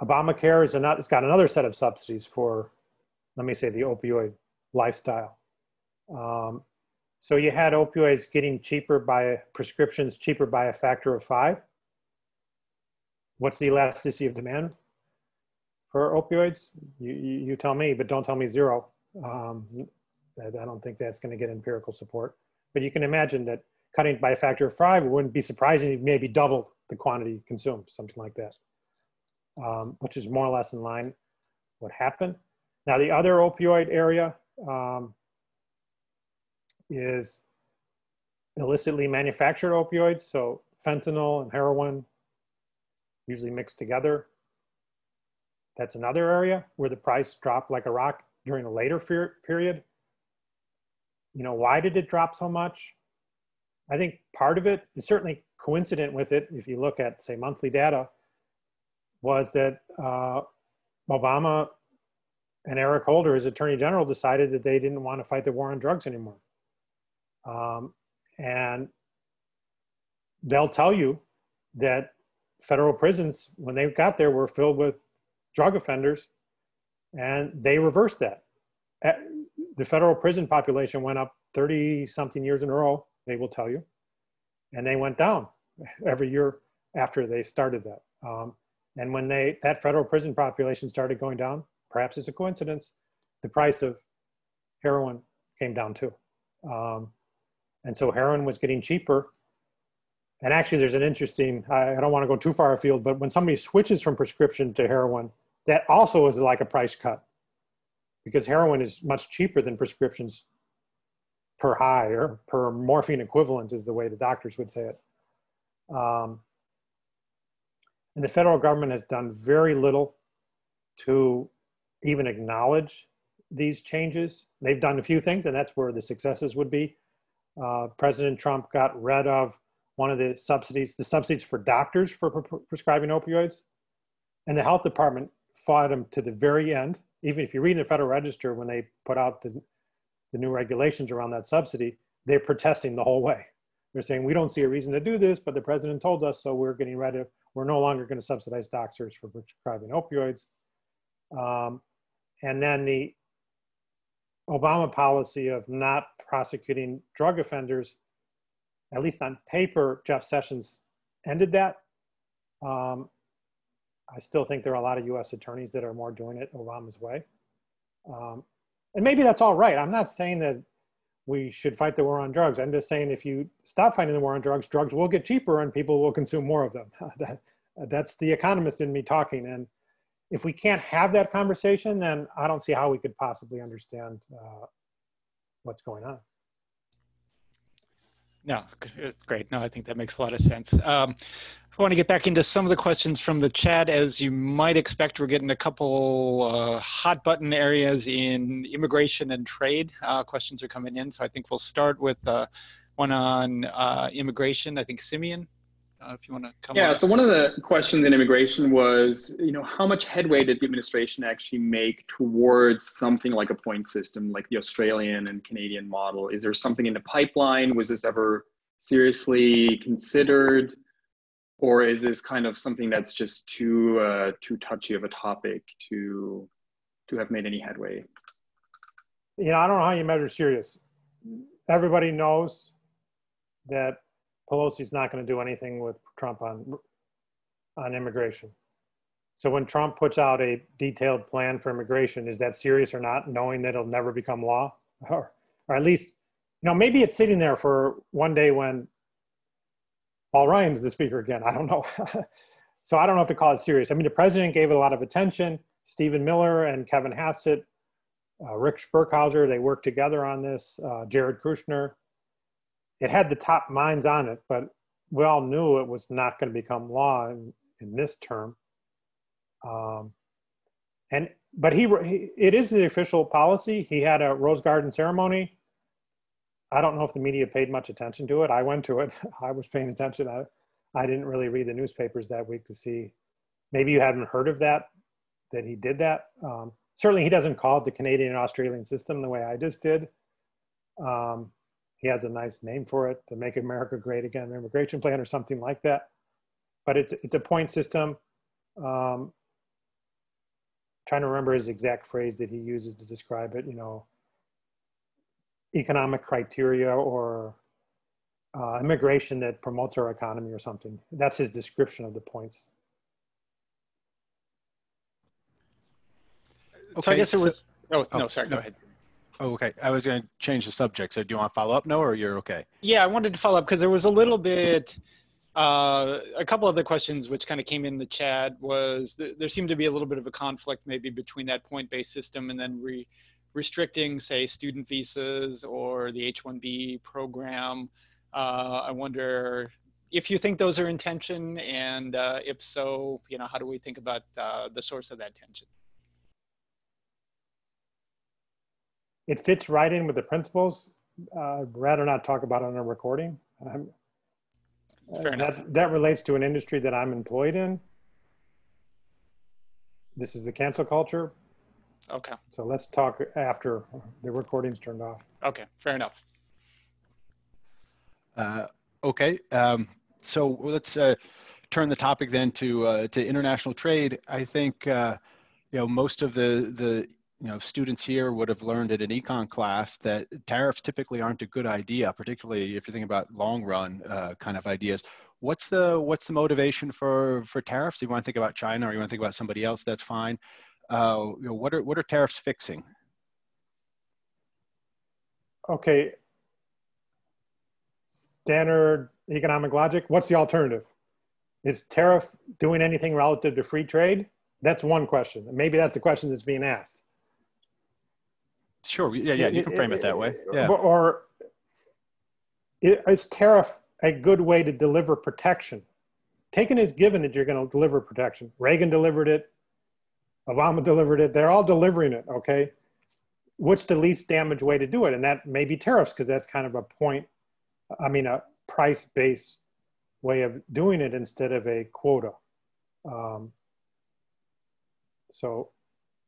B: Obamacare is another, it's got another set of subsidies for, let me say, the opioid lifestyle. Um, so you had opioids getting cheaper by prescriptions cheaper by a factor of five. What's the elasticity of demand? For opioids? You, you, you tell me, but don't tell me zero. Um, I don't think that's going to get empirical support. But you can imagine that cutting by a factor of five wouldn't be surprising. Maybe double the quantity consumed, something like that, um, which is more or less in line what happened. Now, the other opioid area um, is illicitly manufactured opioids. So fentanyl and heroin usually mixed together. That's another area where the price dropped like a rock during a later period. You know, why did it drop so much? I think part of it is certainly coincident with it. If you look at, say, monthly data, was that uh, Obama and Eric Holder, as Attorney General, decided that they didn't want to fight the war on drugs anymore. Um, and they'll tell you that federal prisons, when they got there, were filled with drug offenders, and they reversed that. The federal prison population went up 30 something years in a row, they will tell you, and they went down every year after they started that. Um, and when they that federal prison population started going down, perhaps it's a coincidence, the price of heroin came down too. Um, and so heroin was getting cheaper. And actually, there's an interesting, I, I don't want to go too far afield, but when somebody switches from prescription to heroin, that also is like a price cut because heroin is much cheaper than prescriptions per high or per morphine equivalent is the way the doctors would say it. Um, and the federal government has done very little to even acknowledge these changes. They've done a few things, and that's where the successes would be. Uh, President Trump got rid of one of the subsidies, the subsidies for doctors for pre prescribing opioids. And the health department fought them to the very end. Even if you read in the Federal Register when they put out the, the new regulations around that subsidy, they're protesting the whole way. they're saying we don't see a reason to do this, but the president told us, so we're getting rid of. We're no longer going to subsidize doctors for prescribing opioids. Um, and then the Obama policy of not prosecuting drug offenders, at least on paper, Jeff Sessions ended that. Um, I still think there are a lot of US attorneys that are more doing it Obama's way. Um, and maybe that's all right. I'm not saying that we should fight the war on drugs. I'm just saying if you stop fighting the war on drugs, drugs will get cheaper and people will consume more of them. (laughs) that, that's the economist in me talking. And if we can't have that conversation, then I don't see how we could possibly understand uh, what's going on.
A: No, great. No, I think that makes a lot of sense. Um, I want to get back into some of the questions from the chat. As you might expect, we're getting a couple uh, hot button areas in immigration and trade. Uh, questions are coming in, so I think we'll start with uh, one on uh, immigration. I think Simeon, uh, if you want to come.
D: Yeah. On. So one of the questions in immigration was, you know, how much headway did the administration actually make towards something like a point system, like the Australian and Canadian model? Is there something in the pipeline? Was this ever seriously considered? Or is this kind of something that's just too uh, too touchy of a topic to to have made any headway?
B: You know, I don't know how you measure serious. Everybody knows that Pelosi's not going to do anything with Trump on on immigration. So when Trump puts out a detailed plan for immigration, is that serious or not, knowing that it'll never become law? (laughs) Or, or at least, you know, maybe it's sitting there for one day when Paul Ryan's the speaker again. I don't know. (laughs) so I don't know if to call it serious. I mean, the president gave it a lot of attention. Stephen Miller and Kevin Hassett, uh, Rick Burkhauser, they worked together on this. Uh, Jared Kushner, it had the top minds on it, but we all knew it was not going to become law in, in this term. Um, and but he, he, it is the official policy. He had a rose garden ceremony. I don't know if the media paid much attention to it. I went to it. (laughs) I was paying attention. I, I didn't really read the newspapers that week to see. Maybe you hadn't heard of that, that he did that. Um, certainly, he doesn't call it the Canadian and Australian system the way I just did. Um, he has a nice name for it, the Make America Great Again immigration plan or something like that. But it's, it's a point system. Um, trying to remember his exact phrase that he uses to describe it, you know, economic criteria or uh, immigration that promotes our economy or something. That's his description of the points.
A: Okay, so I guess it was, oh, oh no, sorry, no. go ahead.
C: Oh, okay. I was going to change the subject. So do you want to follow up now or you're okay?
A: Yeah, I wanted to follow up because there was a little bit, uh, a couple of the questions which kind of came in the chat was th- there seemed to be a little bit of a conflict maybe between that point-based system and then re- restricting, say, student visas or the H-1B program. Uh, I wonder if you think those are in tension and uh, if so, you know, how do we think about uh, the source of that tension?
B: it fits right in with the principles. Uh, I'd rather not talk about it on a recording. Um,
A: Fair enough.
B: That, that relates to an industry that I'm employed in. This is the cancel culture.
A: Okay.
B: So let's talk after the recording's turned off.
A: Okay, fair enough.
C: Uh, okay, um, so let's uh, turn the topic then to uh, to international trade. I think uh, you know most of the the you know students here would have learned in an econ class that tariffs typically aren't a good idea particularly if you're thinking about long run uh, kind of ideas what's the what's the motivation for for tariffs you want to think about china or you want to think about somebody else that's fine uh, you know, what are what are tariffs fixing
B: okay standard economic logic what's the alternative is tariff doing anything relative to free trade that's one question maybe that's the question that's being asked
C: Sure. Yeah, yeah. You can frame it that way. Yeah.
B: Or is tariff a good way to deliver protection? Taken as given that you're going to deliver protection. Reagan delivered it. Obama delivered it. They're all delivering it. Okay. What's the least damage way to do it? And that may be tariffs because that's kind of a point. I mean, a price-based way of doing it instead of a quota. Um, so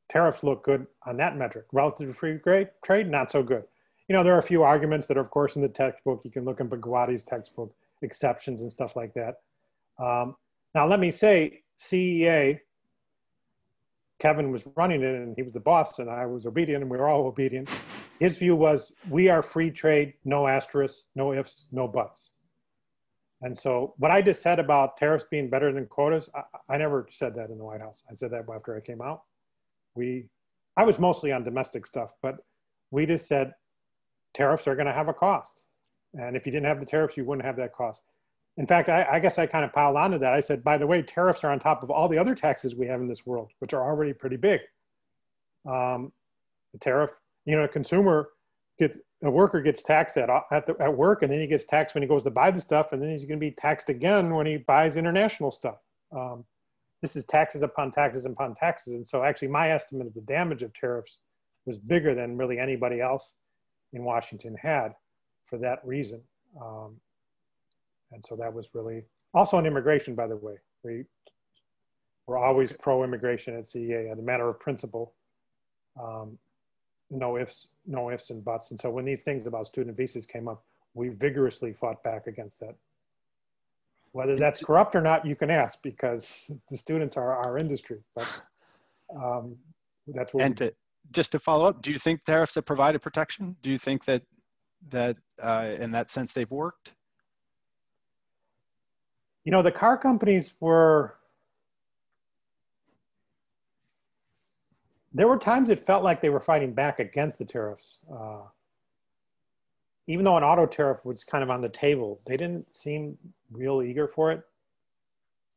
B: tariffs look good on that metric. Relative free trade, not so good. you know, there are a few arguments that are, of course, in the textbook. You can look in Bhagwati's textbook, exceptions and stuff like that. Um, now, let me say, CEA, Kevin was running it and he was the boss, and I was obedient, and we were all obedient. (laughs) His view was we are free trade, no asterisks, no ifs, no buts. And so, what I just said about tariffs being better than quotas, I, I never said that in the White House. I said that after I came out. We, I was mostly on domestic stuff, but we just said tariffs are going to have a cost. And if you didn't have the tariffs, you wouldn't have that cost. In fact, I, I, guess I kind of piled onto that. I said, by the way, tariffs are on top of all the other taxes we have in this world, which are already pretty big. Um, the tariff, you know, a consumer gets, a worker gets taxed at, at, the, at work, and then he gets taxed when he goes to buy the stuff, and then he's going to be taxed again when he buys international stuff. Um, this is taxes upon taxes upon taxes. And so actually my estimate of the damage of tariffs was bigger than really anybody else in Washington had for that reason. Um, and so that was really also on immigration, by the way. We were always pro immigration at CEA as a matter of principle. Um, no ifs, no ifs and buts. And so when these things about student visas came up, we vigorously fought back against that. Whether that's corrupt or not, you can ask because the students are our industry. But um, that's what.
C: And to, just to follow up, do you think tariffs have provided protection? Do you think that that uh, in that sense they've worked?
B: You know, the car companies were, there were times it felt like they were fighting back against the tariffs. Uh, even though an auto tariff was kind of on the table, they didn't seem real eager for it.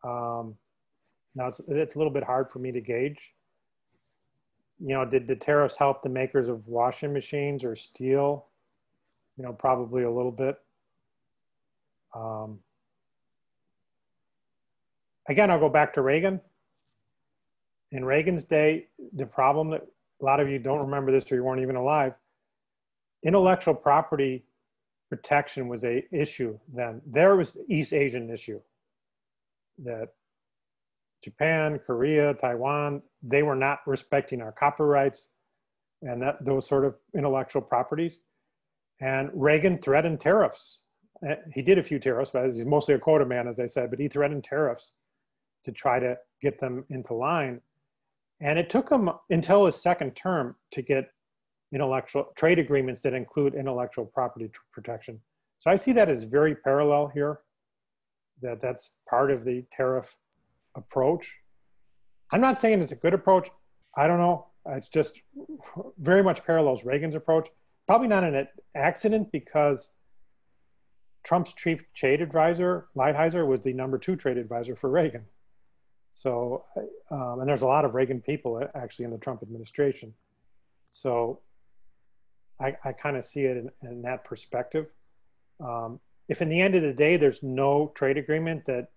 B: Um, now it's, it's a little bit hard for me to gauge. You know, did the tariffs help the makers of washing machines or steel? You know, probably a little bit. Um, again, I'll go back to Reagan. In Reagan's day, the problem that a lot of you don't remember this or you weren't even alive, intellectual property protection was a issue then. There was the East Asian issue that Japan, Korea, Taiwan, they were not respecting our copyrights and that those sort of intellectual properties. And Reagan threatened tariffs. Eh, he did a few tariffs, but he's mostly a quota man, as I said, but he threatened tariffs to try to get them into line. And it took him until his second term to get intellectual trade agreements that include intellectual property protection. So I see that as very parallel here, that that's part of the tariff approach. I'm not saying it's a good approach. I don't know. It's just very much parallels Reagan's approach. Probably not an accident because Trump's chief trade advisor, Lighthizer, was the number two trade advisor for Reagan. So, um, and there's a lot of Reagan people actually in the Trump administration. So I, I kind of see it in, in that perspective. Um, if in the end of the day, there's no trade agreement that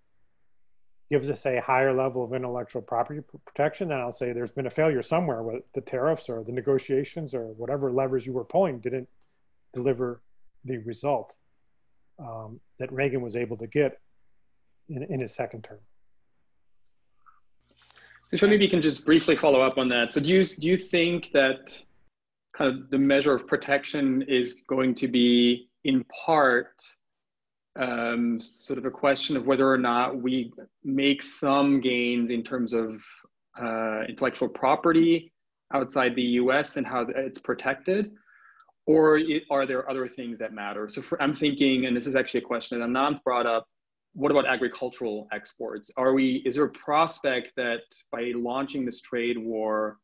B: gives us a higher level of intellectual property protection, then I'll say there's been a failure somewhere with the tariffs or the negotiations or whatever levers you were pulling didn't deliver the result um, that Reagan was able to get in, in his second term.
D: So maybe you can just briefly follow up on that. So do you do you think that kind of the measure of protection is going to be in part um, sort of a question of whether or not we make some gains in terms of uh, intellectual property outside the US and how it's protected? Or it, are there other things that matter? So for, I'm thinking, and this is actually a question that Anand brought up, what about agricultural exports? Are we, is there a prospect that by launching this trade war,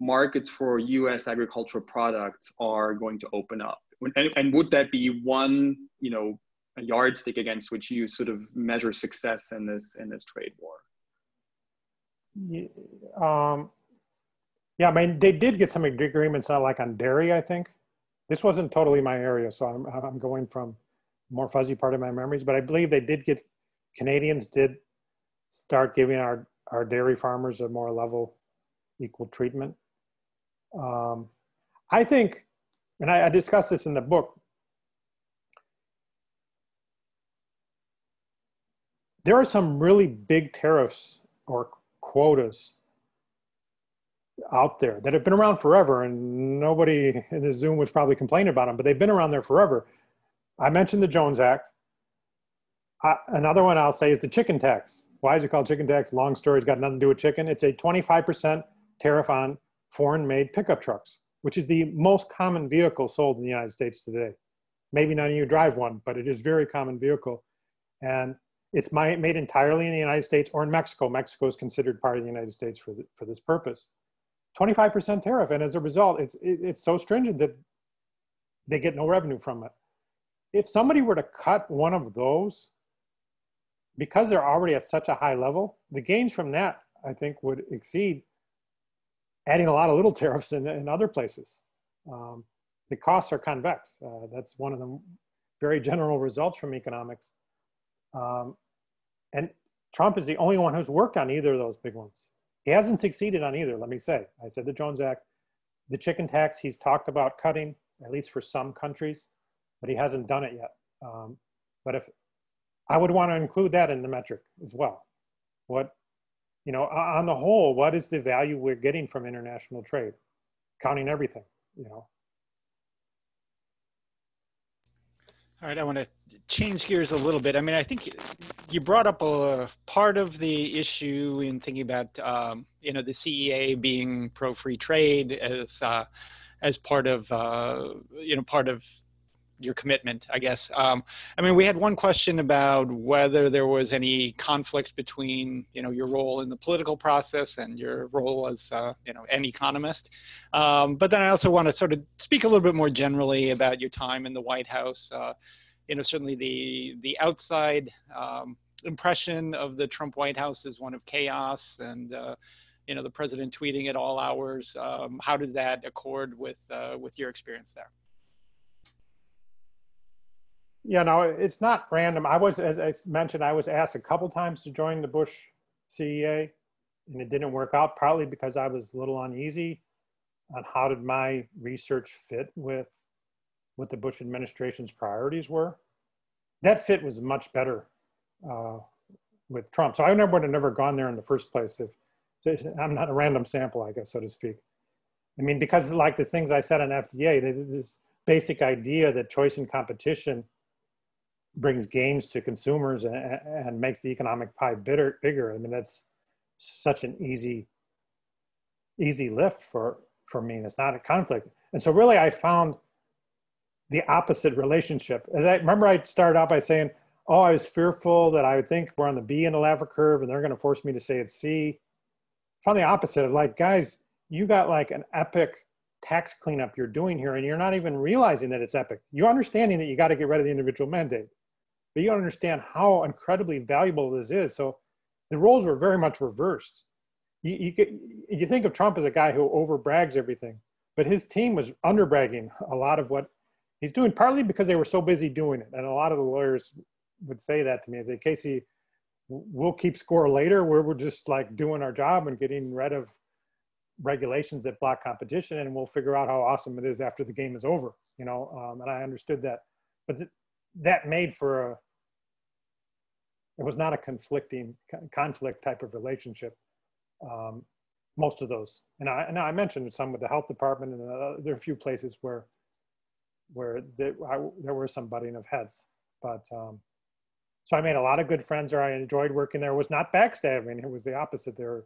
D: markets for US agricultural products are going to open up? And, and would that be one, you know, a yardstick against which you sort of measure success in this in this trade war?
B: Um, yeah, I mean, they did get some agreements, not like on dairy, I think. This wasn't totally my area, so I'm, I'm going from more fuzzy part of my memories, but I believe they did get, Canadians did start giving our, our dairy farmers a more level, equal treatment. Um, I think, and I, I discussed this in the book, there are some really big tariffs or quotas out there that have been around forever, and nobody in the Zoom was probably complaining about them, but they've been around there forever. I mentioned the Jones Act. Another one I'll say is the chicken tax. Why is it called chicken tax? Long story, it's got nothing to do with chicken. It's a 25% tariff on foreign made pickup trucks, which is the most common vehicle sold in the United States today. Maybe none of you drive one, but it is very common vehicle. And it's made entirely in the United States or in Mexico. Mexico is considered part of the United States for, the, for this purpose. 25% tariff. And as a result, it's, it, it's so stringent that they get no revenue from it. If somebody were to cut one of those, because they're already at such a high level, the gains from that, I think, would exceed adding a lot of little (laughs) tariffs in, in other places. Um, the costs are convex. Uh, that's one of the very general results from economics. Um, and Trump is the only one who's worked on either of those big ones. He hasn't succeeded on either, let me say. I said the Jones Act, the chicken tax, he's talked about cutting, at least for some countries, but he hasn't done it yet. Um, but if I would want to include that in the metric as well. What, you know, on the whole, what is the value we're getting from international trade? Counting everything, you know.
A: All right, I want to change gears a little bit. I mean, I think you brought up a part of the issue in thinking about, um, you know, the CEA being pro free trade as uh, as part of, uh, you know, part of your commitment, I guess. Um, I mean, we had one question about whether there was any conflict between, you know, your role in the political process and your role as, uh, you know, an economist. Um, but then I also want to sort of speak a little bit more generally about your time in the White House. Uh, you know, certainly the the outside um, impression of the Trump White House is one of chaos and. Uh, you know the president tweeting at all hours. Um, how did that accord with uh, with your experience there?
B: Yeah, know, it's not random. I was, as I mentioned, I was asked a couple times to join the Bush CEA, and it didn't work out. Partly because I was a little uneasy on how did my research fit with what the Bush administration's priorities were. That fit was much better uh, with Trump. So I never would have never gone there in the first place if I'm not a random sample, I guess, so to speak. I mean, because like the things I said on FDA, this basic idea that choice and competition brings gains to consumers and, and makes the economic pie bitter, bigger. I mean, that's such an easy, easy lift for, for me. It's not a conflict. And so really I found the opposite relationship. As I remember I started out by saying, oh, I was fearful that I would think we're on the B in the Laffer curve and they're going to force me to say it's C. I found the opposite of like, guys, you got like an epic tax cleanup you're doing here and you're not even realizing that it's epic. You're understanding that you got to get rid of the individual mandate but you don't understand how incredibly valuable this is. So the roles were very much reversed. You, you, get, you think of Trump as a guy who over brags everything, but his team was under bragging a lot of what he's doing, partly because they were so busy doing it. And a lot of the lawyers would say that to me, and say, Casey, we'll keep score later we're just like doing our job and getting rid of regulations that block competition and we'll figure out how awesome it is after the game is over you know um, and i understood that but th- that made for a it was not a conflicting conflict type of relationship um, most of those. And I, and I mentioned some with the health department and uh, there are a few places where where there, I, there were some butting of heads. But um, so I made a lot of good friends there. I enjoyed working there. It was not backstabbing. It was the opposite. There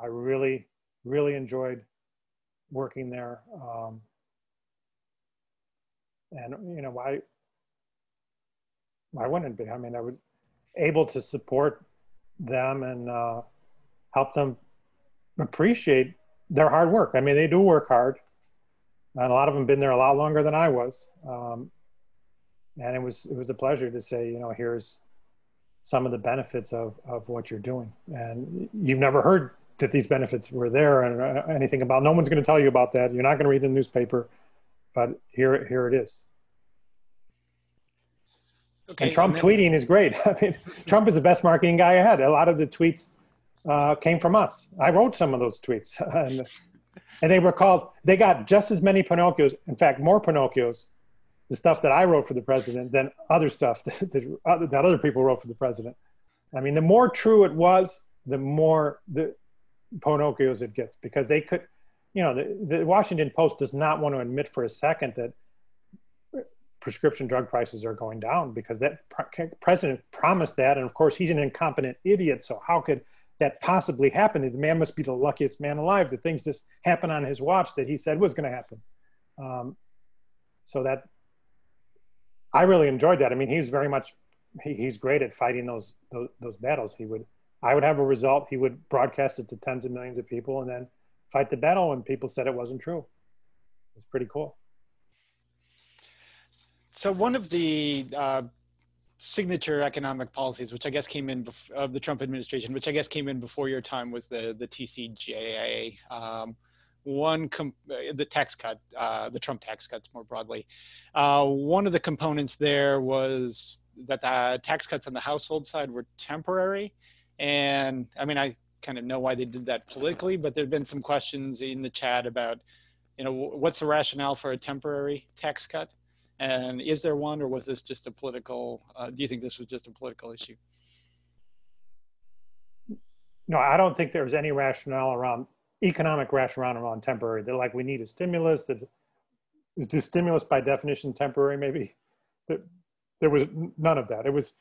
B: I really really enjoyed working there. Um, and you know I I wouldn't be. I mean, I was able to support them and uh, help them appreciate their hard work. I mean, they do work hard, and a lot of them been there a lot longer than I was. Um, and it was it was a pleasure to say, you know, here's some of the benefits of of what you're doing, and you've never heard that these benefits were there and uh, anything about. No one's going to tell you about that. You're not going to read the newspaper, but here here it is. Okay, and Trump and then, tweeting is great. (laughs) I mean, Trump is the best marketing guy I had. A lot of the tweets uh, came from us. I wrote some of those tweets, (laughs) and, and they were called. They got just as many Pinocchios. In fact, more Pinocchios. The stuff that I wrote for the president than other stuff (laughs) that, that, other, that other people wrote for the president. I mean, the more true it was, the more the Pinocchios it gets because they could you know, the, the Washington Post does not want to admit for a second that prescription drug prices are going down because that president promised that. And of course, he's an incompetent idiot. So how could that possibly happen? The man must be the luckiest man alive that things just happen on his watch that he said was going to happen. Um, so that I really enjoyed that. I mean, he's very much he, he's great at fighting those, those those battles. He would I would have a result. He would broadcast it to tens of millions of people, and then fight the battle when people said it wasn't true. It's pretty cool.
A: So one of the uh, signature economic policies, which I guess came in bef- of the Trump administration, which I guess came in before your time, was the the TCJA. Um, one com- the tax cut, uh, the Trump tax cuts more broadly. Uh, one of the components there was that the tax cuts on the household side were temporary, and I mean I kind of know why they did that politically, but there've been some questions in the chat about, you know, what's the rationale for a temporary tax cut, and is there one, or was this just a political? Uh, do you think this was just a political issue?
B: No, I don't think there was any rationale around economic rationale around temporary. They're like, we need a stimulus. That is the stimulus by definition temporary? Maybe there was none of that. It was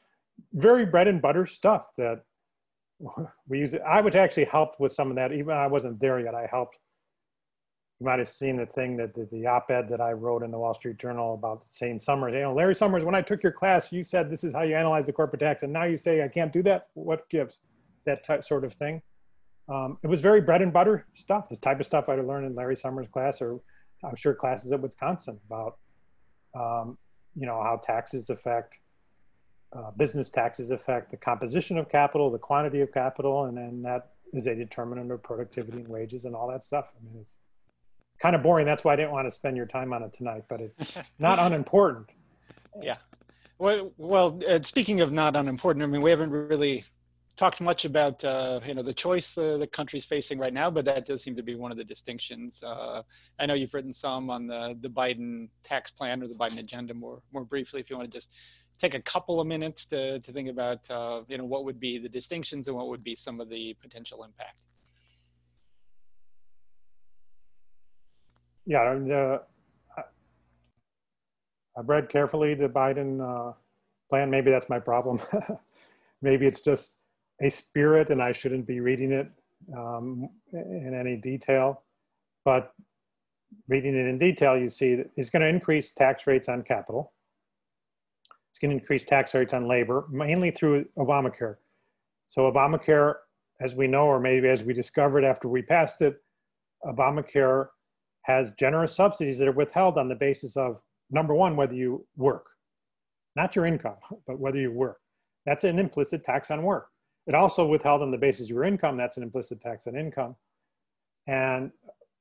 B: very bread and butter stuff that (laughs) we use. I would actually helped with some of that. Even I wasn't there yet. I helped. You might have seen the thing that the, the op-ed that I wrote in the Wall Street Journal about saying Summers. You know, Larry Summers. When I took your class, you said this is how you analyze the corporate tax, and now you say I can't do that. What gives? That sort of thing. Um, it was very bread and butter stuff. This type of stuff I'd learned in Larry Summers' class, or I'm sure classes at Wisconsin about, um, you know, how taxes affect uh, business taxes affect the composition of capital, the quantity of capital, and then that is a determinant of productivity and wages and all that stuff. I mean, it's kind of boring. That's why I didn't want to spend your time on it tonight, but it's (laughs) not unimportant.
A: Yeah. Well, well, uh, speaking of not unimportant, I mean, we haven't really talked much about uh, you know the choice uh, the country's facing right now, but that does seem to be one of the distinctions. Uh, I know you've written some on the the Biden tax plan or the Biden agenda more more briefly. If you want to just take a couple of minutes to, to think about uh, you know what would be the distinctions and what would be some of the potential impact
B: yeah the, i've read carefully the biden uh, plan. Maybe that's my problem. (laughs) Maybe it's just a spirit and i shouldn't be reading it um, in any detail. But reading it in detail you see that it's going to increase tax rates on capital. It's going to increase tax rates on labor, mainly through Obamacare. So Obamacare, as we know, or maybe as we discovered after we passed it, Obamacare has generous subsidies that are withheld on the basis of number one, whether you work, not your income, but whether you work. That's an implicit tax on work. It also withheld on the basis of your income. That's an implicit tax on income. And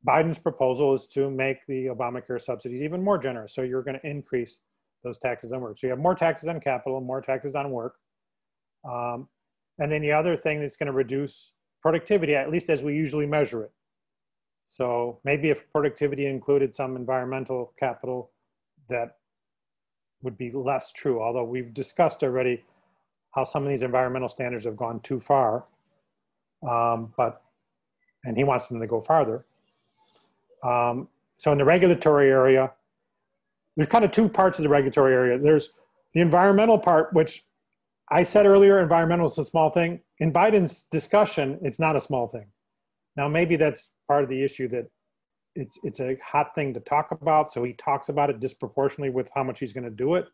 B: Biden's proposal is to make the Obamacare subsidies even more generous. So you're going to increase those taxes on work. So you have more taxes on capital, more taxes on work. Um, and then the other thing that's going to reduce productivity, at least as we usually measure it. So maybe if productivity included some environmental capital, that would be less true. Although we've discussed already how some of these environmental standards have gone too far. Um, but, and he wants them to go farther. Um, so in the regulatory area, there's kind of two parts of the regulatory area. There's the environmental part, which I said earlier, environmental is a small thing. In Biden's discussion, it's not a small thing. Now, maybe that's part of the issue that it's it's a hot thing to talk about. So he talks about it disproportionately with how much he's going to do it.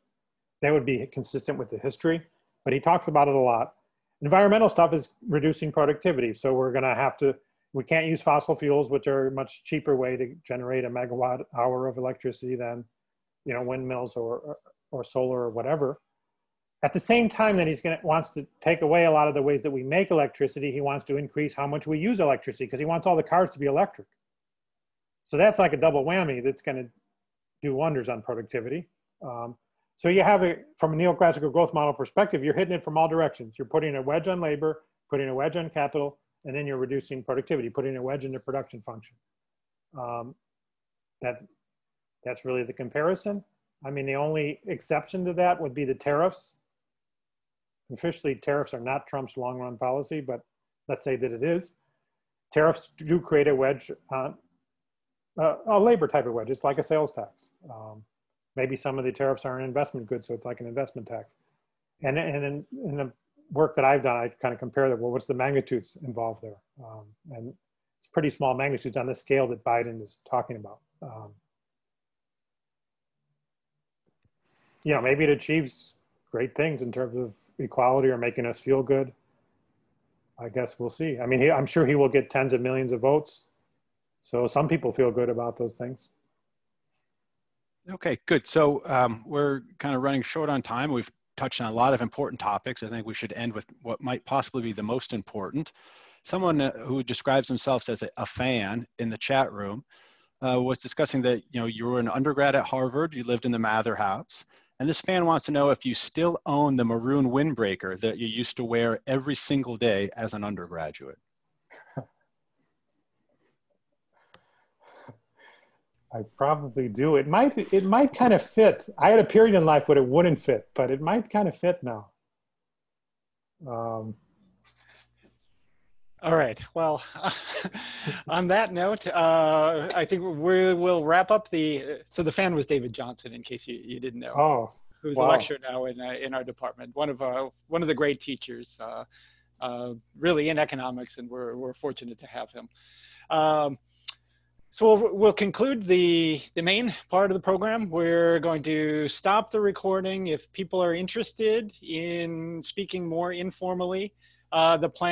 B: That would be consistent with the history, but he talks about it a lot. Environmental stuff is reducing productivity. So we're going to have to. We can't use fossil fuels, which are a much cheaper way to generate a megawatt hour of electricity than you know, windmills or, or solar or whatever. At the same time that he's going to wants to take away a lot of the ways that we make electricity, he wants to increase how much we use electricity because he wants all the cars to be electric. So that's like a double whammy that's going to do wonders on productivity. Um, so you have it from a neoclassical growth model perspective, you're hitting it from all directions. You're putting a wedge on labor, putting a wedge on capital, and then you're reducing productivity, putting a wedge into production function. Um, that that's really the comparison. I mean, the only exception to that would be the tariffs. Officially, tariffs are not Trump's long run policy, but let's say that it is. Tariffs do create a wedge on, a, a labor type of wedge. It's like a sales tax. Um, maybe some of the tariffs are an investment good, so it's like an investment tax. And and in, in the work that I've done, I kind of compare that. Well, what's the magnitudes involved there? Um, and it's pretty small magnitudes on the scale that Biden is talking about. Um, you know, maybe it achieves great things in terms of equality or making us feel good. I guess we'll see. I mean, he, I'm sure he will get tens of millions of votes. So some people feel good about those things.
C: Okay, good. So um, we're kind of running short on time. We've touched on a lot of important topics. I think we should end with what might possibly be the most important. Someone uh, who describes themselves as a, a fan in the chat room uh, was discussing that you know you were an undergrad at Harvard, you lived in the Mather House, and this fan wants to know if you still own the maroon windbreaker that you used to wear every single day as an undergraduate. (laughs)
B: I probably do. It might it might kind of fit. I had a period in life where it wouldn't fit, but it might kind of fit now. Um,
A: all right. Well, (laughs) on that note, uh, I think we will wrap up the. So the fan was David Johnson, in case you, you didn't know.
B: Oh,
A: who's
B: wow.
A: a lecturer now in uh, in our department. One of our one of the great teachers, uh, uh, really in economics, and we're we're fortunate to have him. Um, so we'll, we'll conclude the the main part of the program. We're going to stop the recording. If people are interested in speaking more informally, uh, the plan.